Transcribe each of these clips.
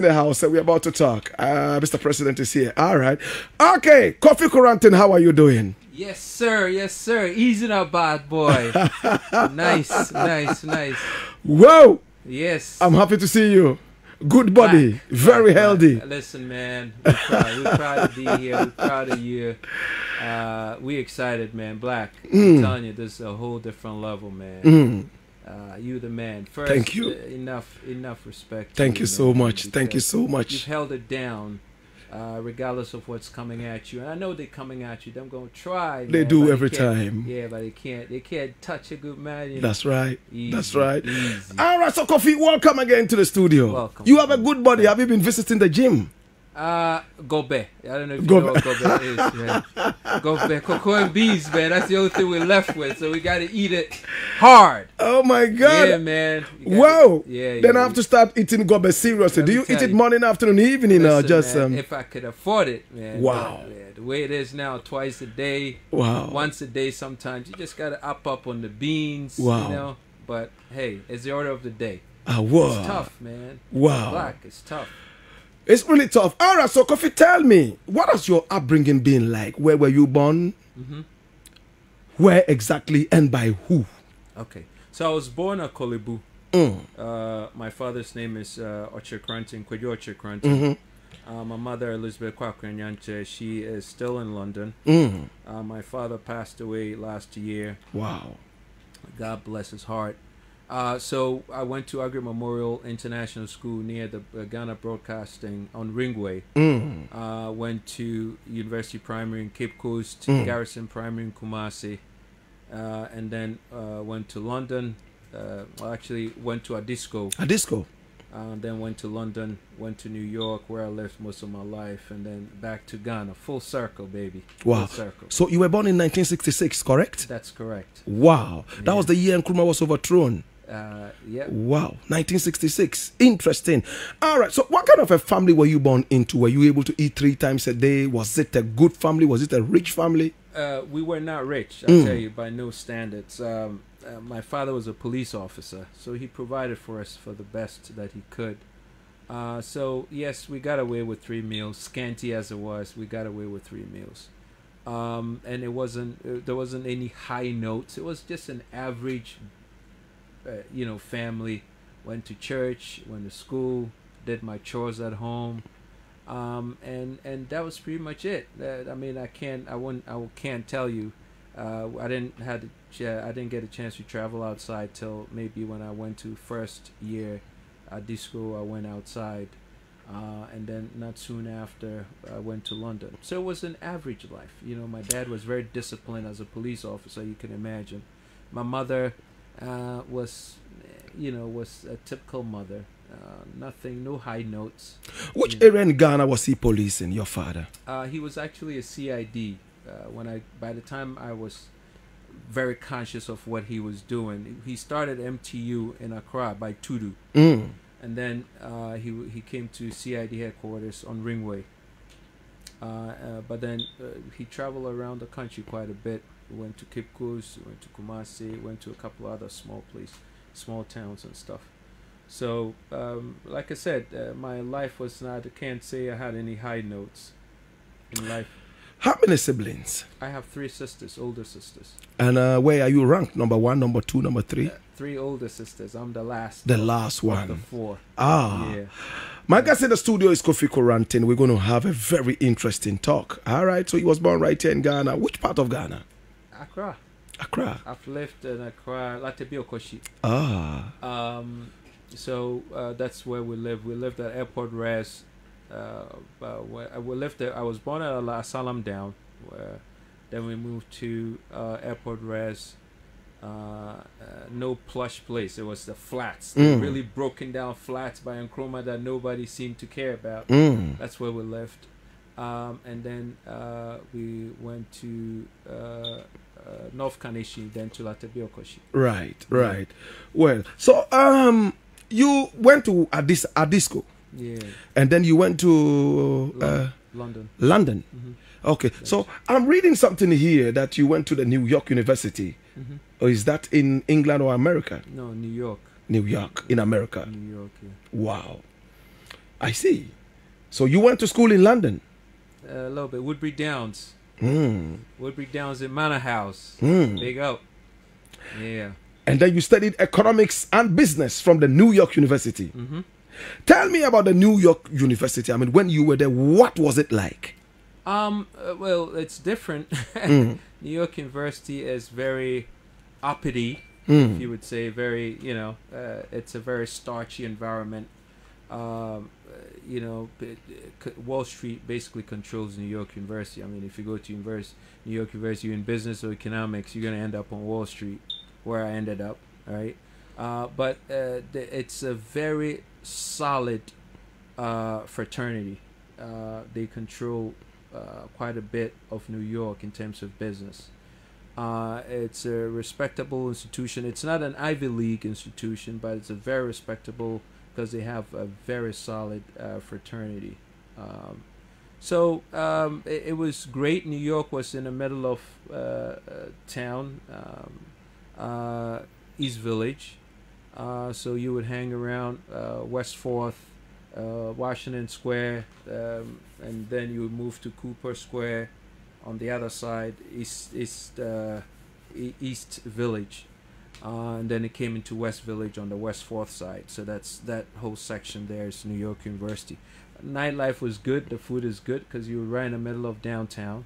in the house. and We're about to talk. Uh, Mr. President is here. All right. Okay. Kofi Koranteng, how are you doing? Yes, sir. Yes, sir. Easy now, bad boy. nice, nice, nice. Whoa. Yes. I'm happy to see you. Good body. Back, very back, healthy. back. Listen, man. We're proud. we're proud to be here. We're proud of you. Uh, we excited, man. Black. I'm telling you, this is a whole different level, man. Mm. Uh, you the man. First, Thank you. uh, enough, enough respect. Thank you so man, much. Thank you so much. You've held it down, uh, regardless of what's coming at you. And I know they're coming at you. They're gonna try. They man, do every can't- time. Yeah, but they can't. They can't touch a good man. You know? That's right. Easy, That's right. Easy. All right, so Kofi, welcome again to the studio. Welcome. You have a good body. Have you been visiting the gym? Uh, Gobe. I don't know if you Gobe. know what Gobe is, man. Gobe. Cocoa and beans, man. That's the only thing we're left with. So we got to eat it hard. Oh my God. Yeah, man. Wow. Yeah, Then yeah. I have to start eating gobe seriously. Let Do you eat it you. morning, afternoon, evening, or just man, um? if I could afford it, man. Wow. but, yeah, the way it is now, twice a day, Wow. once a day. Sometimes you just gotta up up on the beans. Wow. You know. But hey, it's the order of the day. Ah, wow. It's tough, man. Wow. Black. It's tough. It's really tough. All right, so Kofi, tell me, what has your upbringing been like? Where were you born? Mm-hmm. Where exactly and by who? Okay. So I was born at Korle Bu. Mm. Uh, my father's name is uh, Ocher Cranton, Kwejo Ocher Cranton. Mm-hmm. Uh, my mother, Elizabeth Kwakwenyanche, she is still in London. Mm. Uh, my father passed away last year. Wow. God bless his heart. Uh, so I went to Agri Memorial International School near the uh, Ghana Broadcasting on Ringway. Mm. Uh, went to University Primary in Cape Coast, Mm. Garrison Primary in Kumasi, uh, and then uh, went to London. Uh, well, actually, went to a disco. A disco. Uh, then went to London, went to New York, where I lived most of my life, and then back to Ghana. Full circle, baby. Wow. Full circle. So you were born in 1966, correct? That's correct. Wow. That Yeah. was the year Nkrumah was overthrown. Uh, yeah. Wow. 1966. Interesting. All right. So what kind of a family were you born into? Were you able to eat three times a day? Was it a good family? Was it a rich family? Uh, we were not rich, I'll Mm. tell you, by no standards. Um, uh, my father was a police officer, so he provided for us for the best that he could. Uh, so yes, we got away with three meals, scanty as it was. We got away with three meals, um, and it wasn't. Uh, there wasn't any high notes. It was just an average, uh, you know, family. Went to church, went to school, did my chores at home um, and and that was pretty much it. I mean, I can't, I won't, I can't tell you. Uh, I didn't had, ch- I didn't get a chance to travel outside till maybe when I went to first year at disco. I went outside, uh, and then not soon after I went to London. So it was an average life. You know, my dad was very disciplined as a police officer. You can imagine. My mother uh, was, you know, was a typical mother. Uh, nothing, no high notes. Which Yeah. area in Ghana was he policing, your father? Uh, he was actually a CID. Uh, when I, by the time I was very conscious of what he was doing, he started MTU in Accra by Tudu, Mm. and then uh, he he came to CID headquarters on Ringway. Uh, uh, but then uh, he traveled around the country quite a bit. He went to Cape Coast, went to Kumasi, went to a couple other small places, small towns and stuff. So, um, like I said, uh, my life was not. I can't say I had any high notes in life. How many siblings? I have three sisters, older sisters. And uh, where are you ranked? Number one, number two, number three? Uh, three older sisters. I'm the last. The last of the one. four. Ah. Yeah. My guest in the studio is Kofi Koranteng. We're going to have a very interesting talk. All right. So he was born right here in Ghana. Which part of Ghana? Accra. Accra. I've lived in Accra, Lartebiokorshie. Ah. Um, so uh, that's where we live. We lived at Airport Res. Uh, where- we lived there. I was born at Al- Asylum Down. Where then we moved to uh, Airport Res. Uh, uh, no plush place. It was the flats, the Mm. really broken down flats by Nkrumah that nobody seemed to care about. Mm. That's where we lived. Um, and then uh, we went to uh, uh, North Kaneshie, then to Lartebiokorshie. Right. Right. Well, so um, you went to Addis Adisco, Yeah, and then you went to uh, London. London. hmm Okay. So I'm reading something here that you went to the New York University. hmm Or is that in England or America? No, New York. New York in America. New York, yeah. Wow. I see. So you went to school in London. a little bit. Woodberry Downs. Hmm. Woodberry Downs in Manor House. Hmm. Big up. Yeah. And then you studied economics and business from the New York University. hmm Tell me about the New York University. I mean, when you were there, what was it like? Um. uh, well, it's different. Mm. New York University is very uppity, Mm. if you would say. Very, you know, uh, it's a very starchy environment. Um, you know, Wall Street basically controls New York University. I mean, if you go to New York University, you're in business or economics, you're gonna end up on Wall Street, where I ended up. Right. Uh, but uh, th- it's a very solid uh, fraternity. Uh, they control uh, quite a bit of New York in terms of business. Uh, it's a respectable institution. It's not an Ivy League institution, but it's a very respectable because they have a very solid uh, fraternity. Um, so um, it, it was great. New York was in the middle of uh, uh, town, um, uh, East Village. Uh, so you would hang around West Fourth, Washington Square, um, and then you would move to Cooper Square on the other side, East East East Village, uh, and then it came into West Village on the West Fourth side. So that's that whole section there is New York University. Nightlife was good. The food is good because you were right in the middle of downtown.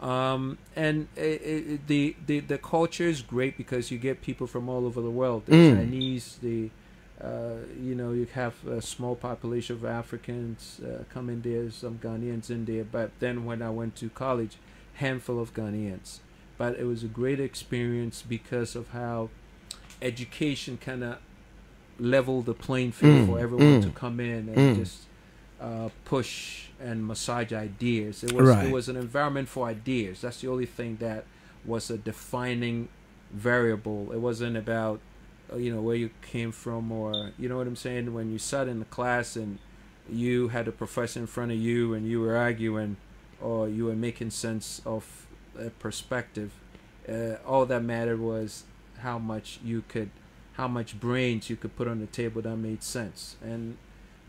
Um, and it, it, the, the the culture is great because you get people from all over the world. The Mm. Chinese, the uh, you know, you have a small population of Africans uh, come in there, some Ghanaians in there. But then when I went to college, handful of Ghanaians. But it was a great experience because of how education kind of leveled the playing field Mm, for everyone mm, to come in and mm. just uh, push and massage ideas. It was Right. it was an environment for ideas. That's the only thing that was a defining variable. It wasn't about uh, you know where you came from or you know what I'm saying. When you sat in the class and you had a professor in front of you and you were arguing or you were making sense of perspective, uh, all that mattered was how much you could, how much brains you could put on the table that made sense, and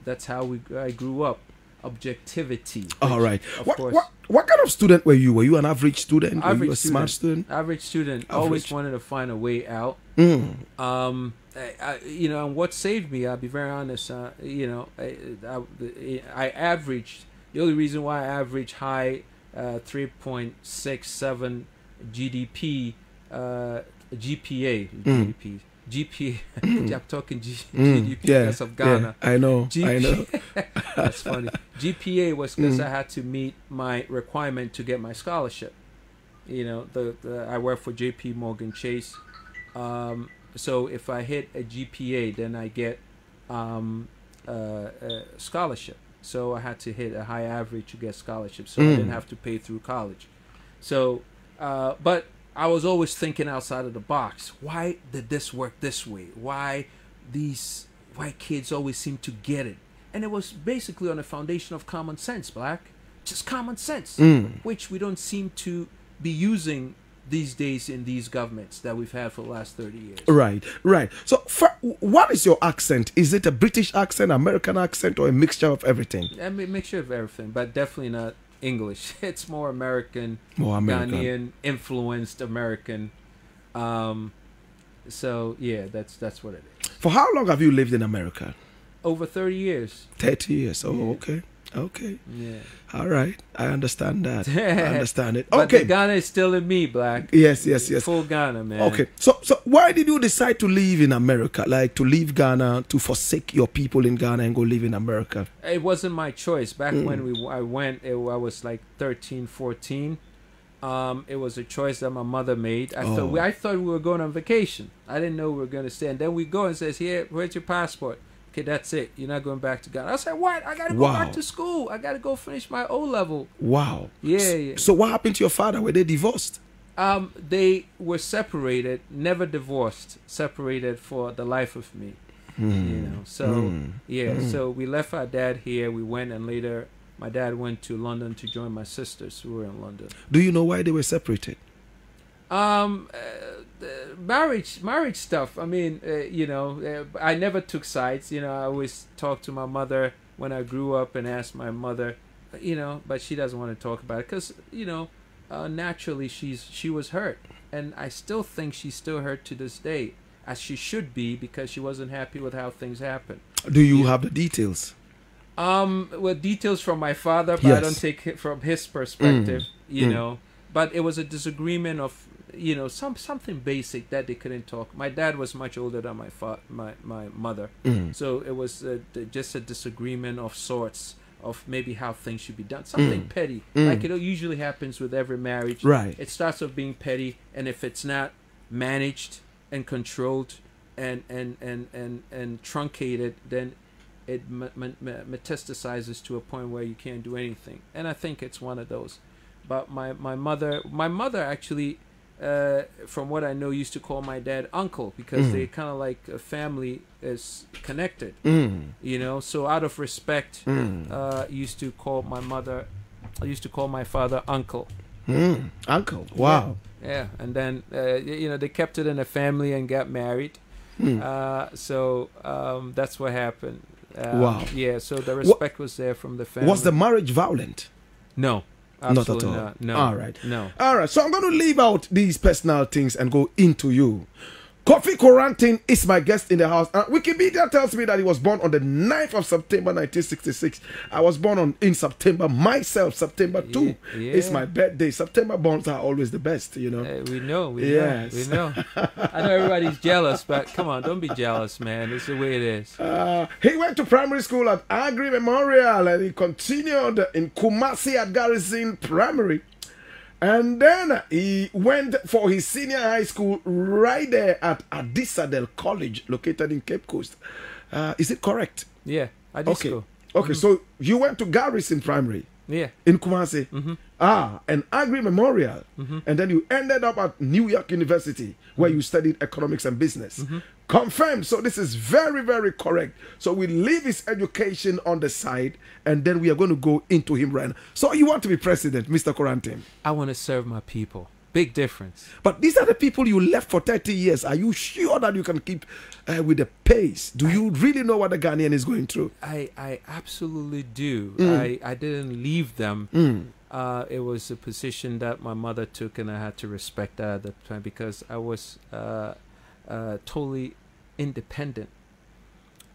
that's how we I grew up. Objectivity. All which, right. Of What, course, what what kind of student were you? Were you an average student? were you Average a smart student? average student always wanted to find a way out. Mm. Um, I, I, you know, and what saved me, I'll be very honest. Uh, you know, I, I, I averaged. The only reason why I averaged high, uh, three point six seven GDP, uh, GPA, Mm. GDP, GPA. I'm talking G, Mm. GDP Yeah, because of Ghana. yeah, I know. I know. That's funny. GPA was because Mm. I had to meet my requirement to get my scholarship. You know, the, the I work for J.P. Morgan Chase, um, so if I hit a GPA, then I get um, uh, a scholarship. So I had to hit a high average to get scholarship, so I Mm. didn't have to pay through college. So, uh, but I was always thinking outside of the box. Why did this work this way? Why these white kids always seem to get it? And it was basically on a foundation of common sense, black. Just common sense, Mm. which we don't seem to be using these days in these governments that we've had for the last 30 years. Right, right. So, for, what is your accent? Is it a British accent, American accent, or a mixture of everything? I mean, mixture of everything, but definitely not English. It's more American, More American. Ghanaian influenced American. Um, so yeah, that's that's what it is. For how long have you lived in America? Over 30 years. 30 years. Oh, Yeah. okay. Okay. Yeah. All right. I understand that. I understand it. Okay. Ghana is still in me, black. Yes, yes, yes. Full Ghana, man. Okay. So, so why did you decide to live in America? Like to leave Ghana, to forsake your people in Ghana and go live in America? It wasn't my choice. Back Mm. when we I went, it, I was like 13, 14. Um, it was a choice that my mother made. I Oh. thought we, I thought we were going on vacation. I didn't know we were going to stay. And then we go and says, "Here, where's your passport?" Okay, that's it. You're not going back to God. I said, "What? I got to go Wow. back to school. I got to go finish my O level." Wow. Yeah, S- yeah. So, what happened to your father? Were they divorced? Um, they were separated, never divorced, separated for the life of me. You know, so Mm. yeah, Mm. so we left our dad here. We went, and later my dad went to London to join my sisters who were in London. Do you know why they were separated? Um, uh, the marriage, marriage stuff. I mean, uh, you know, uh, I never took sides. You know, I always talked to my mother when I grew up and asked my mother, you know, but she doesn't want to talk about it because you know, uh, naturally she's she was hurt, and I still think she's still hurt to this day, as she should be because she wasn't happy with how things happened. Do you Yeah. have the details? Um, well, details from my father, but I don't take it from his perspective, you Mm. know. But it was a disagreement of, you know, some something basic that they couldn't talk. My dad was much older than my fa- my my mother, Mm. so it was d- just a disagreement of sorts of maybe how things should be done. Something Mm. petty, Mm. like it usually happens with every marriage. Right. It starts off being petty, and if it's not managed and controlled and and and and, and truncated, then it me- me- metastasizes to a point where you can't do anything. And I think it's one of those. But my my mother, my mother actually, uh, from what I know, used to call my dad uncle because Mm. they kind of like a family is connected, Mm. you know. So out of respect, Mm. uh, used to call my mother. I used to call my father uncle. Mm. Uncle. Wow. Yeah, and then uh, you know they kept it in a family and got married. Mm. Uh, so um, that's what happened. Um, Wow. Yeah, so the respect was there from the family. Was the marriage violent? no? Not at all. not. No. All right. No. All right, so I'm going to leave out these personal things and go into you. Kofi Koranteng is my guest in the house. And Wikipedia tells me that he was born on the 9th of September 1966. I was born on in September myself. September 2 Yeah, yeah. my birthday. September borns are always the best, you know. Uh, we know. We Yes. know. We know. I know everybody's jealous, but come on, don't be jealous, man. It's the way it is. Uh, he went to primary school at Agri Memorial and he continued in Kumasi at Garrison Primary. And then he went for his senior high school right there at Adisadel College, located in Cape Coast. Uh, is it correct? Yeah. Just Okay. Okay, so you went to Garrison Primary Yeah. in Kumasi. Mm-hmm. Ah, an Agri Memorial. And then you ended up at New York University where you studied economics and business. Mm-hmm. Confirmed. So this is very, very correct. So we leave his education on the side and then we are going to go into him right now. So you want to be president, Mr. Koranteng. I want to serve my people. Big difference. But these are the people you left for 30 years. Are you sure that you can keep uh, with the pace? Do you really know what the Ghanaian is going through? I, I absolutely do. Mm. I, I didn't leave them. Mm. Uh, it was a position that my mother took, and I had to respect that at the time because I was uh, uh, totally independent.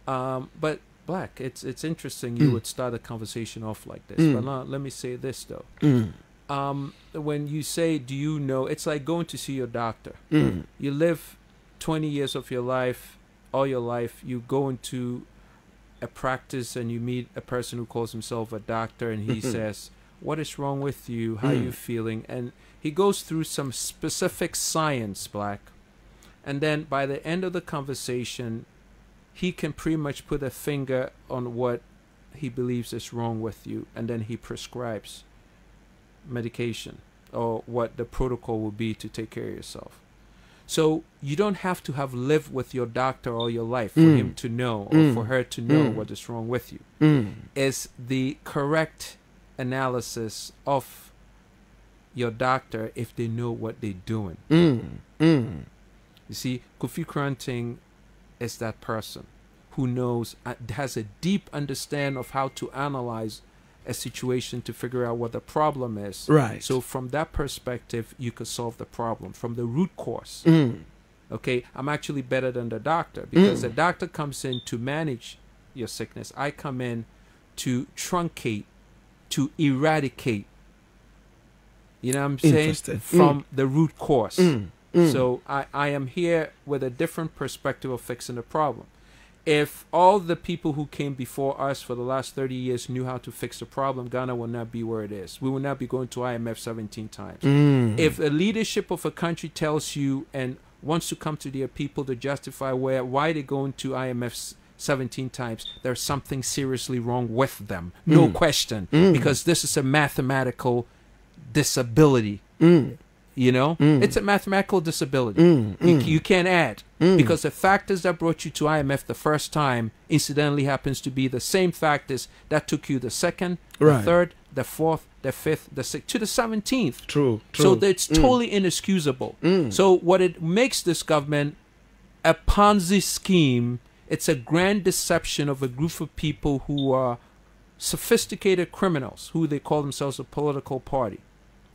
Um, but black, it's it's interesting. You Mm. would start a conversation off like this, Mm. but now, let me say this though. Um, when you say, "Do you know?" It's like going to see your doctor. Mm. You live twenty years of your life, all your life. You go into a practice and you meet a person who calls himself a doctor, and he says, "What is wrong with you? How Mm. you feeling?" And he goes through some specific science, black, and then by the end of the conversation, he can pretty much put a finger on what he believes is wrong with you, and then he prescribes medication or what the protocol will be to take care of yourself. So you don't have to have lived with your doctor all your life for Mm. him to know or Mm. for her to know Mm. what is wrong with you. Mm. Is the correct analysis of your doctor if they know what they're doing. Mm. Mm. You see, Kofi Koranteng is that person who knows, uh, has a deep understand of how to analyze a situation to figure out what the problem is. Right. So from that perspective, you could solve the problem from the root cause. Mm. Okay, I'm actually better than the doctor because Mm. the doctor comes in to manage your sickness. I come in to truncate, to eradicate. You know what I'm saying? Interesting. From the root cause. Mm. Mm. So I, I am here with a different perspective of fixing the problem. If all the people who came before us for the last 30 years knew how to fix the problem, Ghana will not be where it is. We will not be going to IMF 17 times. Mm. If the leadership of a country tells you and wants to come to their people to justify where why they're going to IMF 17 times, there's something seriously wrong with them. No Mm. question. Mm. Because this is a mathematical disability. Mm. You know, Mm. it's a mathematical disability. Mm. You, Mm. you can't add Mm. because the factors that brought you to IMF the first time incidentally happens to be the same factors that took you the second, Right. the third, the fourth, the fifth, the sixth, to the seventeenth. True. True. So that's Mm. totally inexcusable. Mm. So what it makes this government a Ponzi scheme. It's a grand deception of a group of people who are sophisticated criminals who they call themselves a political party.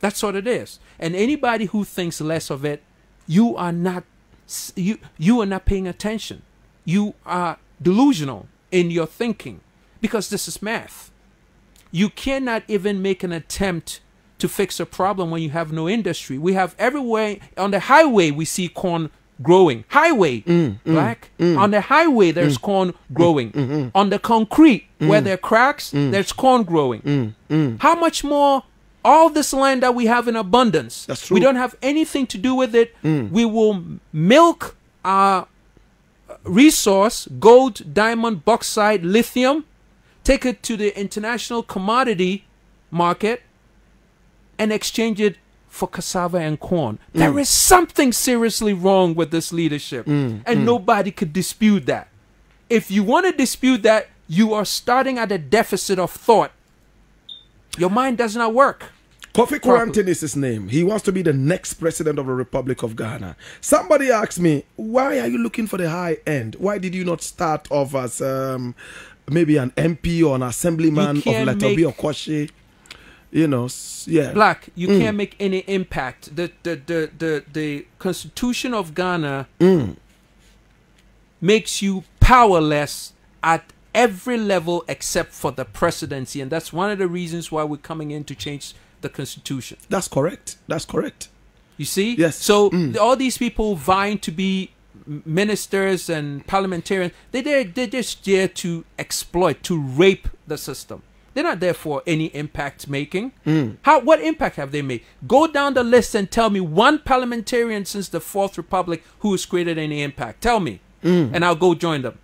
That's what it is. And anybody who thinks less of it, you are not you you are not paying attention. You are delusional in your thinking because this is math. You cannot even make an attempt to fix a problem when you have no industry. We have everywhere on the highway we see corn growing. Highway, mm, mm, black. Mm. On the highway there's corn growing. On the concrete where there are cracks, there's corn growing. How much more all this land that we have in abundance? That's We don't have anything to do with it. Mm. We will milk our uh, resource, gold, diamond, bauxite, lithium, take it to the international commodity market and exchange it for cassava and corn. Mm. There is something seriously wrong with this leadership, mm. and nobody could dispute that. If you want to dispute that, you are starting at a deficit of thought. Your mind does not work. Kofi. Koranteng is his name. He wants to be the next president of the Republic of Ghana. Somebody asked me, why are you looking for the high end? Why did you not start off as um, maybe an MP or an assemblyman of make- or Koshi? You know, yeah. Black, you can't make any impact. The the the the, the Constitution of Ghana makes you powerless at every level except for the presidency, and that's one of the reasons why we're coming in to change the Constitution. That's correct. That's correct. You see? Yes. So th- all these people vying to be ministers and parliamentarians, they they're, they're just there to exploit, to rape the system. They're not there for any impact making. Mm. How? What impact have they made? Go down the list and tell me one parliamentarian since the Fourth Republic who has created any impact. Tell me, mm. and I'll go join them.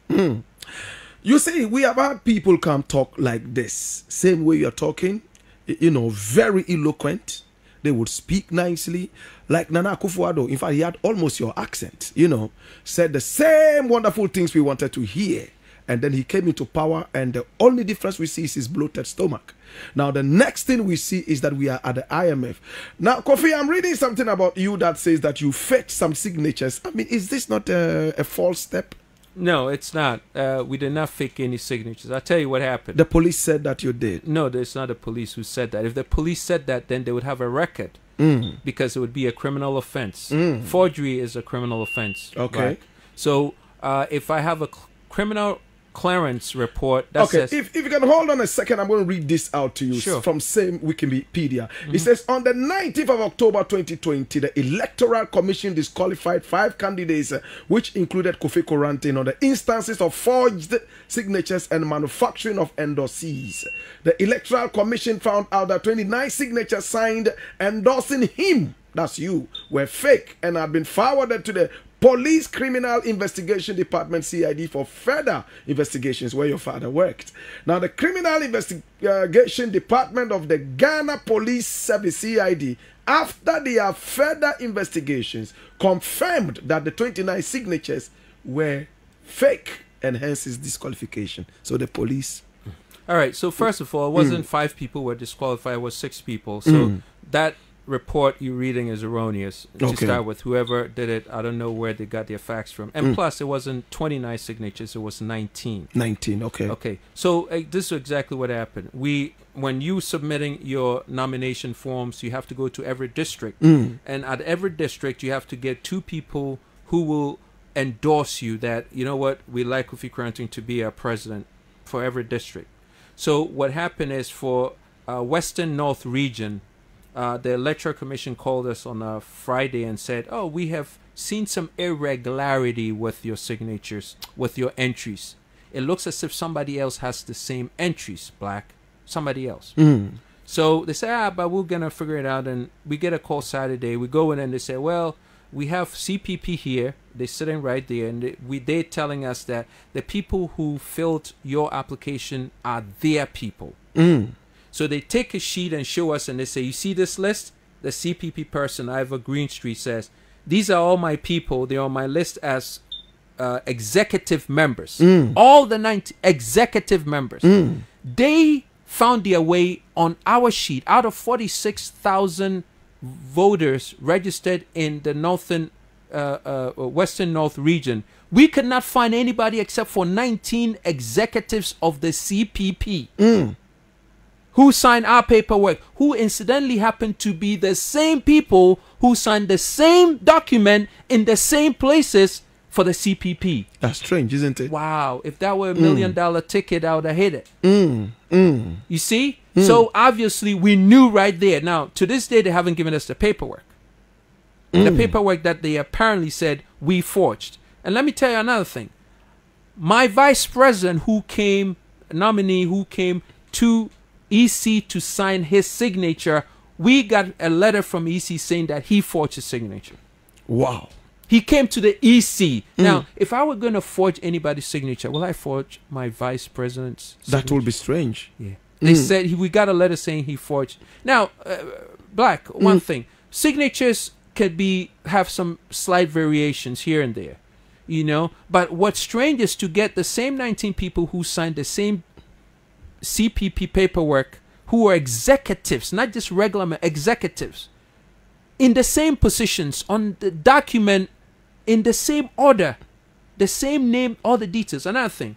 You see, we have had people come talk like this, same way you're talking, you know, very eloquent. They would speak nicely, like Nana Akufo-Addo. In fact, he had almost your accent, you know, said the same wonderful things we wanted to hear. And then he came into power, and the only difference we see is his bloated stomach. Now, the next thing we see is that we are at the IMF. Now, Kofi, I'm reading something about you that says that you fetched some signatures. I mean, is this not a, a false step? No, it's not. Uh, we did not fake any signatures. I'll tell you what happened. The police said that you did. No, it's not the police who said that. If the police said that, then they would have a record Mm. because it would be a criminal offense. Forgery is a criminal offense. Okay. right? So uh, if I have a criminal clearance report that okay, says if, if you can hold on a second, I'm going to read this out to you Sure. from same Wikipedia. It says on the 19th of October 2020, the Electoral Commission disqualified five candidates, uh, which included Kofi Koranteng, on the instances of forged signatures and manufacturing of endorsees. The Electoral Commission found out that 29 signatures signed endorsing him, that's you, were fake and had been forwarded to the Police Criminal Investigation Department CID for further investigations where your father worked. Now, the Criminal Investigation Department of the Ghana Police Service CID, after their further investigations, confirmed that the 29 signatures were fake and hence his disqualification. So the police. All right. So first of all, it wasn't mm. five people were disqualified. It was six people. So mm. that report you're reading is erroneous. To Okay. start with, whoever did it, I don't know where they got their facts from. And plus, it wasn't 29 signatures. It was 19. 19, okay. Okay. So uh, this is exactly what happened. We when you submitting your nomination forms, you have to go to every district, Mm. and at every district, you have to get two people who will endorse you. That you know what we like Kofi Koranteng to be our president for every district. So what happened is for uh, Western North region, uh, the Electoral Commission called us on a Friday and said, "Oh, we have seen some irregularity with your signatures, with your entries. It looks as if somebody else has the same entries, black, somebody else." Mm. So they say, ah, but we're gonna figure it out. And we get a call Saturday. We go in and they say, well, we have CPP here. They're sitting right there, and they, we they're telling us that the people who filled your application are their people. Mm. So they take a sheet and show us, and they say, you see this list? The CPP person, Ivor Greenstreet, says, these are all my people. They're on my list as uh, executive members. All the 90 executive members. They found their way on our sheet out of 46,000 voters registered in the northern uh, uh, western north region we could not find anybody except for 19 executives of the cpp who signed our paperwork, who incidentally happened to be the same people who signed the same document in the same places for the CPP. That's strange, isn't it? Wow, if that were a million dollar ticket, I would have hit it. Mm, mm. You see? So obviously we knew right there. Now, to this day, they haven't given us the paperwork. The paperwork that they apparently said we forged. And let me tell you another thing. My vice president, who came, nominee who came to EC to sign his signature, we got a letter from EC saying that he forged his signature. Wow. He came to the EC. Mm. Now, if I were going to forge anybody's signature, will I forge my vice president's? That will be strange. Yeah. They mm. said he, we got a letter saying he forged. Now, uh, Black, mm. one thing. Signatures could be have some slight variations here and there. You know, but what's strange is to get the same 19 people who signed the same CPP paperwork who are executives, not just regular executives, in the same positions on the document in the same order, the same name, all the details. Another thing,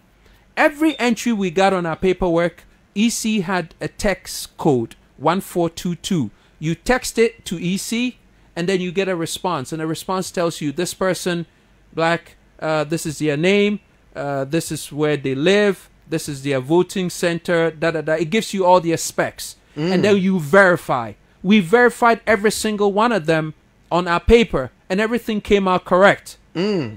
every entry we got on our paperwork, EC had a text code 1422. You text it to EC, and then you get a response, and the response tells you this person, black, uh, this is their name, uh, this is where they live, this is their voting center, da da da. It gives you all their specs, and then you verify. We verified every single one of them on our paper, and everything came out correct.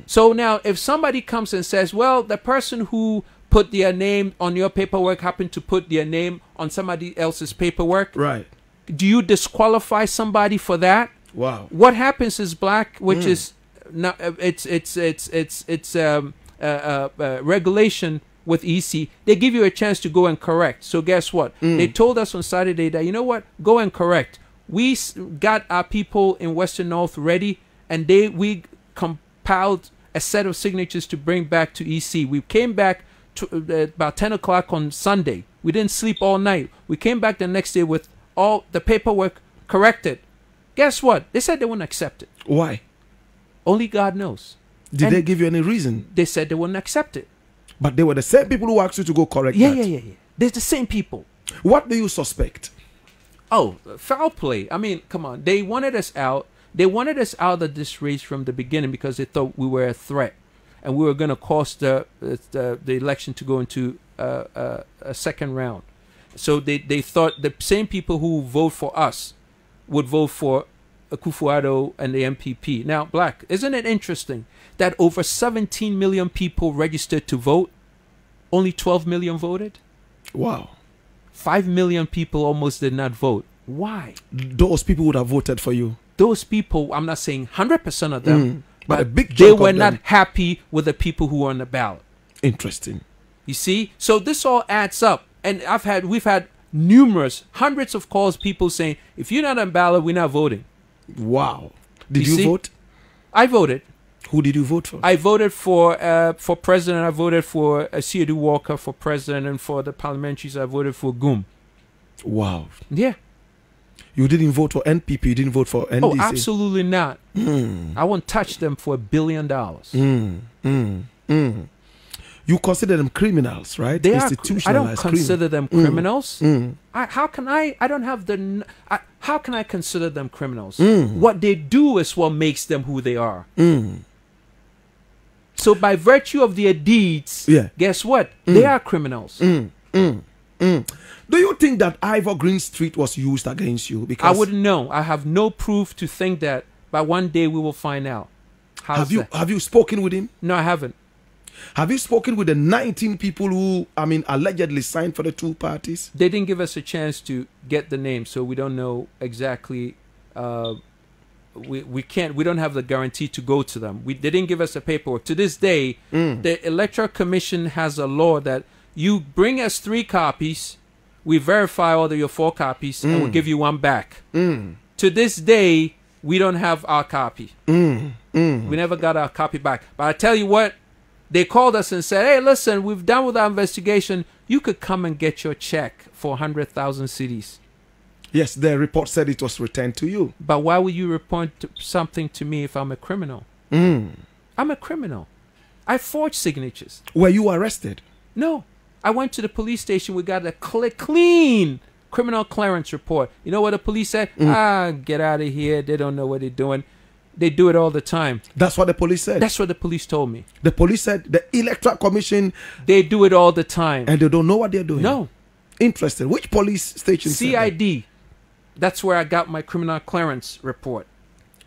So now, if somebody comes and says, "Well, the person who put their name on your paperwork happened to put their name on somebody else's paperwork," Right. do you disqualify somebody for that? Wow. What happens is black, which is not, uh, it's it's it's it's it's um, uh, uh, uh, regulation with EC. They give you a chance to go and correct. So guess what? They told us on Saturday that you know what, go and correct. We got our people in Western North ready, and they we compiled a set of signatures to bring back to EC. We came back to, uh, about ten o'clock on Sunday. We didn't sleep all night. We came back the next day with all the paperwork corrected. Guess what? They said they wouldn't accept it. Why? Only God knows. Did And- they give you any reason? They said they wouldn't accept it. But they were the same people who asked you to go correct Yeah, that. yeah, yeah, yeah. They're the same people. What do you suspect? Oh, foul play. I mean, come on. They wanted us out. They wanted us out of this race from the beginning because they thought we were a threat, and we were going to cause the, the the election to go into uh, uh, a second round. So they they thought the same people who vote for us would vote for Akufo-Addo and the NPP. Now, Black, isn't it interesting that over 17 million people registered to vote, only 12 million voted? Wow. 5 million people almost did not vote. Why? Those people would have voted for you. Those people, I'm not saying 100% of them, Mm, but but, a big they were not happy with the people who were on the ballot. Interesting. You see? So this all adds up. And I've had, we've had numerous, hundreds of calls, people saying, if you're not on ballot, we're not voting. Wow. Did You you, vote? I voted. Who did you vote for? I voted for uh, for president. I voted for uh, Asiedu Walker for president, and for the parliamentaries, I voted for GUM. wow. Yeah. You didn't vote for NPP. You didn't vote for NDC. Oh, absolutely not. Mm, I won't touch them for a billion dollars. mm, mm, mm. You consider them criminals, right? They are. I don't consider them Mm. criminals. criminals. I, how can I? I don't have the. I, how can I consider them criminals? Mm. What they do is what makes them who they are. Mm, mm. So by virtue of their deeds, Yeah. guess what? They are criminals. Mm, mm, mm. Do you think that Ivor Greenstreet was used against you? Because I wouldn't know. I have no proof to think that. But one day we will find out. How's have you that? have you spoken with him? No, I haven't. Have you spoken with the 19 people who, I mean, allegedly signed for the two parties? They didn't give us a chance to get the name, so we don't know exactly. Uh, we we can't. We don't have the guarantee to go to them. We they didn't give us the paperwork. To this day, Mm. the electoral commission has a law that you bring us three copies, we verify all of your four copies, and we'll Mm. give you one back. Mm, To this day, we don't have our copy. mm, mm. We never got our copy back. But I tell you what, they called us and said, "Hey, listen, we've done with our investigation. You could come and get your check for hundred thousand cedis." Yes, the report said it was returned to you. But why would you report to something to me if I'm a criminal? Mm. I'm a criminal. I forged signatures. Were you arrested? No, I went to the police station. We got a cl- clean criminal clearance report. You know what the police said? Mm. Ah, get out of here. They don't know what they're doing. They do it all the time. That's what the police said. That's what the police told me. the police said the Electoral Commission They do it all the time. and they don't know what they're doing. No, Interesting. Which police station? that? CID. That's where I got my criminal clearance report.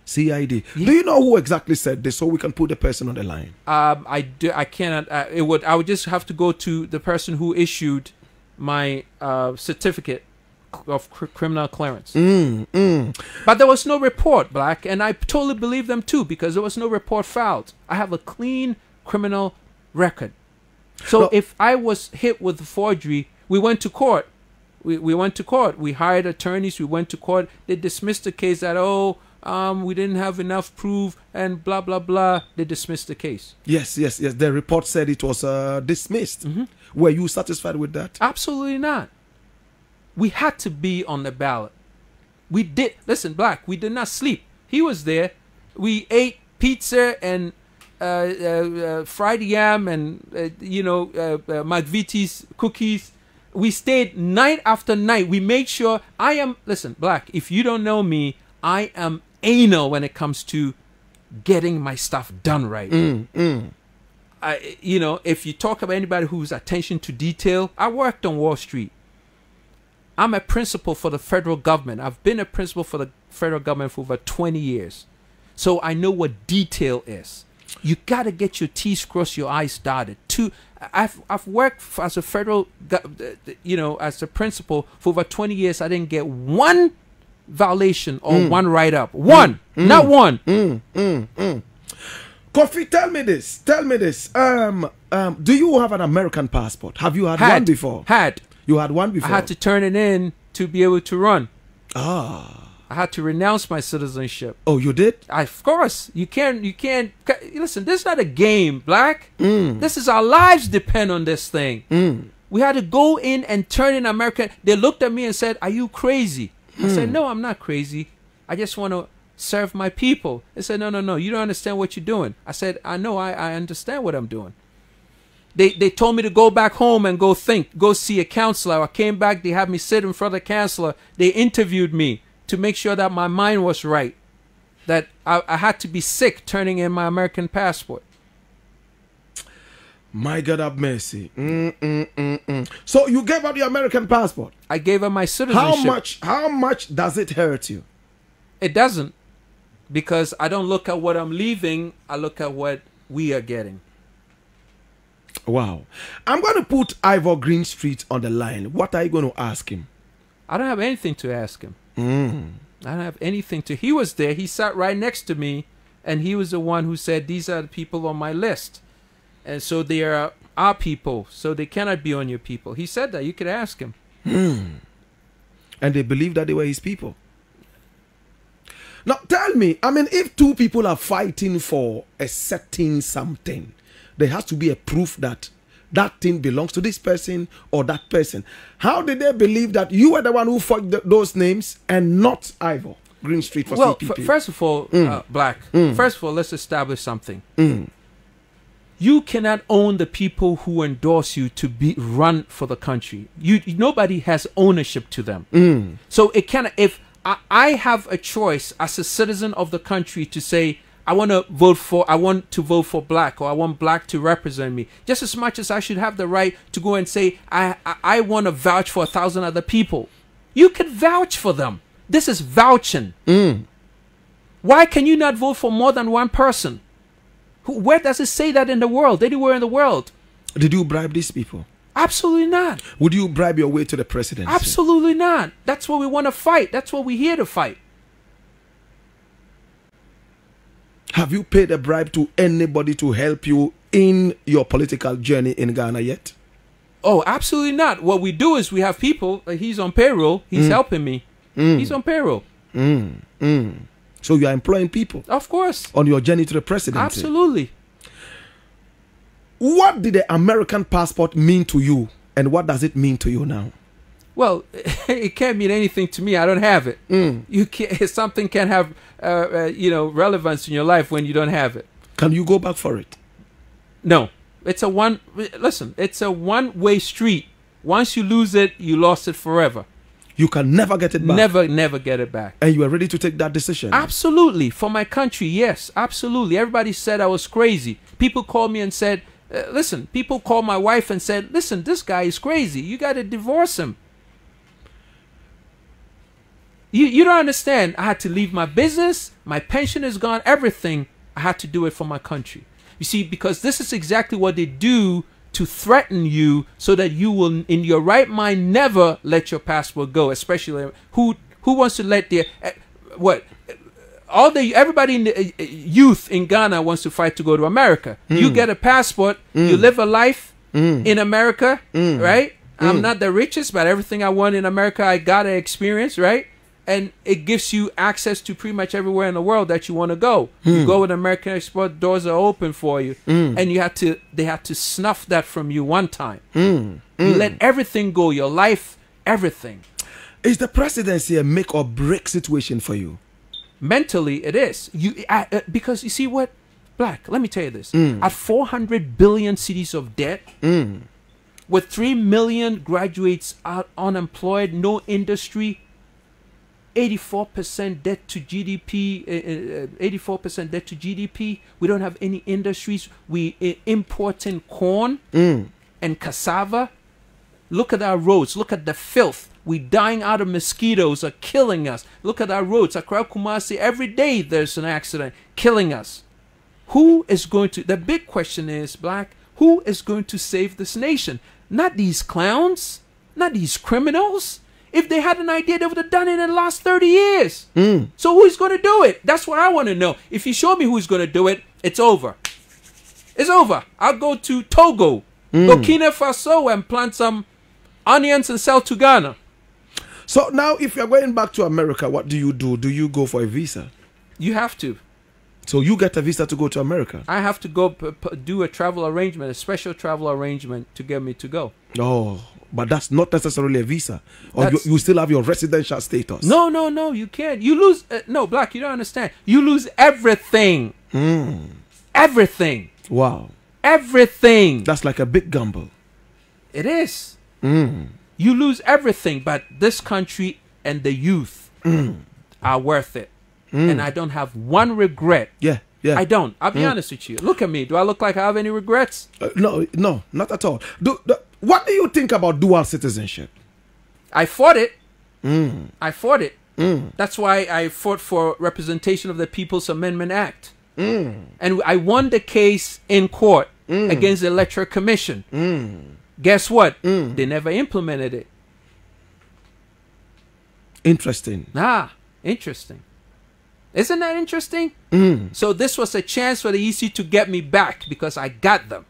CID. Do you know who exactly said this so we can put the person on the line? Um, I do. I cannot. Uh, it would. I would just have to go to the person who issued my uh, certificate of cr- criminal clearance. Mm, mm. But there was no report, Black, and I totally believe them too because there was no report filed. I have a clean criminal record. So No. if I was hit with forgery, we went to court. We, we went to court. We hired attorneys. We went to court. They dismissed the case that oh um, we didn't have enough proof and blah blah blah. They dismissed the case. Yes, yes, yes. The report said it was uh, dismissed. Mm-hmm. Were you satisfied with that? Absolutely not. We had to be on the ballot. We did. Listen, Black, we did not sleep. He was there. We ate pizza and uh, uh, uh, fried yam and, uh, you know, uh, uh, McVitie's cookies. We stayed night after night. We made sure I am, listen, Black, if you don't know me, I am anal when it comes to getting my stuff done right. Mm, mm. I, you know, if you talk about anybody who's attention to detail, I worked on Wall Street. I'm a principal for the federal government. I've been a principal for the federal government for over 20 years. So I know what detail is. You got to get your T's crossed, your I's dotted. Two, I've, I've worked as a federal, you know, as a principal for over 20 years. I didn't get one violation or one write up. One. Not one. Mm, mm, mm. Kofi, tell me this. Tell me this. Um, um, do you have an American passport? Have you had, one before? Had. You had one before. I had to turn it in to be able to run. Ah. I had to renounce my citizenship. Oh, you did? I, of course, you can't. You can't. Listen, this is not a game, Black. Mm. This is our lives depend on this thing. Mm. We had to go in and turn in America. They looked at me and said, "Are you crazy?" I said, Hmm. "No, I'm not crazy. I just want to serve my people." They said, "No, no, no. You don't understand what you're doing." I said, "I know. I, I understand what I'm doing." They they told me to go back home and go think, go see a counselor. I came back. They had me sit in front of the counselor. They interviewed me to make sure that my mind was right. That I, I had to be sick turning in my American passport. My God have mercy. Mm, mm, mm, mm. So you gave up your American passport. I gave up my citizenship. How much? How much does it hurt you? It doesn't, because I don't look at what I'm leaving. I look at what we are getting. Wow. I'm going to put Ivor Greenstreet on the line. What are you going to ask him? I don't have anything to ask him. Mm. I don't have anything to. He was there. He sat right next to me, and he was the one who said, "These are the people on my list," and so they are our people. So they cannot be on your people. He said that. You could ask him. And they believed that they were his people. Now tell me, I mean, if two people are fighting for a certain something, there has to be a proof that that thing belongs to this person or that person. How did they believe that you were the one who fought th- those names and not Ivor Greenstreet for well, CPP? first of all, uh, Black. First of all, let's establish something. Mm. You cannot own the people who endorse you to be run for the country. You nobody has ownership to them. Mm. So it can if I, I have a choice as a citizen of the country to say I want to vote for I want to vote for black or I want black to represent me just as much as I should have the right to go and say I I, I want to vouch for a thousand other people. You can vouch for them. This is vouching. Mm. Why can you not vote for more than one person? Who, where does it say that in the world? Anywhere in the world? Did you bribe these people? Absolutely not. Would you bribe your way to the presidency? Absolutely not. That's what we want to fight. That's what we're here to fight. Have you paid a bribe to anybody to help you in your political journey in Ghana yet? Oh, absolutely not. What we do is we have people. Like he's on payroll. He's helping me. He's on payroll. Mm. Mm. So you are employing people Of course. on your journey to the presidency. Absolutely. What did the American passport mean to you, and what does it mean to you now? Well, it can't mean anything to me. I don't have it. Mm. You can't. Something can have, uh, uh, you know, relevance in your life when you don't have it. Can you go back for it? No, it's a one. Listen, it's a one-way street. Once you lose it, you lost it forever. You can never get it back. Never, never get it back. And you are ready to take that decision. Absolutely. For my country, yes, absolutely. Everybody said I was crazy. People called me and said, uh, listen, people called my wife and said, listen, this guy is crazy. You got to divorce him. You, you don't understand. I had to leave my business, my pension is gone, everything. I had to do it for my country. You see, because this is exactly what they do to threaten you so that you will, in your right mind, never let your passport go. Especially who who wants to let their uh, what all the everybody in the uh, youth in Ghana wants to fight to go to America. You mm. get a passport, you mm. live a life mm. in America, right? I'm not the richest, but everything I want in America, I gotta experience, right? And it gives you access to pretty much everywhere in the world that you want to go. You hmm. go with American Express, doors are open for you, hmm. and you have to. They have to snuff that from you one time. Hmm. You let everything go, your life, everything. Is the presidency a make or break situation for you? mentally it is you uh, uh, because you see what black let me tell you this at 400 billion cedis of debt with 3 million graduates out unemployed no industry 84% debt to gdp uh, uh, 84% debt to gdp we don't have any industries we importing corn and cassava Look at our roads. Look at the filth. We dying out of mosquitoes are killing us. Look at our roads. Accra Kumasi, every day there's an accident killing us. Who is going to, the big question is, Black, who is going to save this nation? Not these clowns, not these criminals. If they had an idea, they would have done it in the last 30 years. Hmm. So who's going to do it? That's what I want to know. If you show me who's going to do it, it's over. It's over. I'll go to Togo, hmm. Burkina Faso, and plant some onions and sell to Ghana. So now, if you're going back to America, what do you do? Do you go for a visa? You have to. So you get a visa to go to America? I have to go p- p- do a travel arrangement, a special travel arrangement to get me to go. Oh, but that's not necessarily a visa. Or you, you still have your residential status. No, no, no, you can't. You lose. Uh, no, Black, you don't understand. You lose everything. Hmm. Everything. Wow. Everything. That's like a big gamble. It is. Hmm. You lose everything, but this country and the youth hmm. are worth it. Mm. And I don't have one regret. Yeah, yeah. I don't. I'll be mm. honest with you. Look at me. Do I look like I have any regrets? Uh, no, no, not at all. Do, do, what do you think about dual citizenship? I fought it. Mm. I fought it. That's why I fought for representation of the People's Amendment Act. And I won the case in court against the Electoral Commission. Guess what? They never implemented it. Interesting. Ah, interesting. Isn't that interesting? So this was a chance for the EC to get me back because I got them.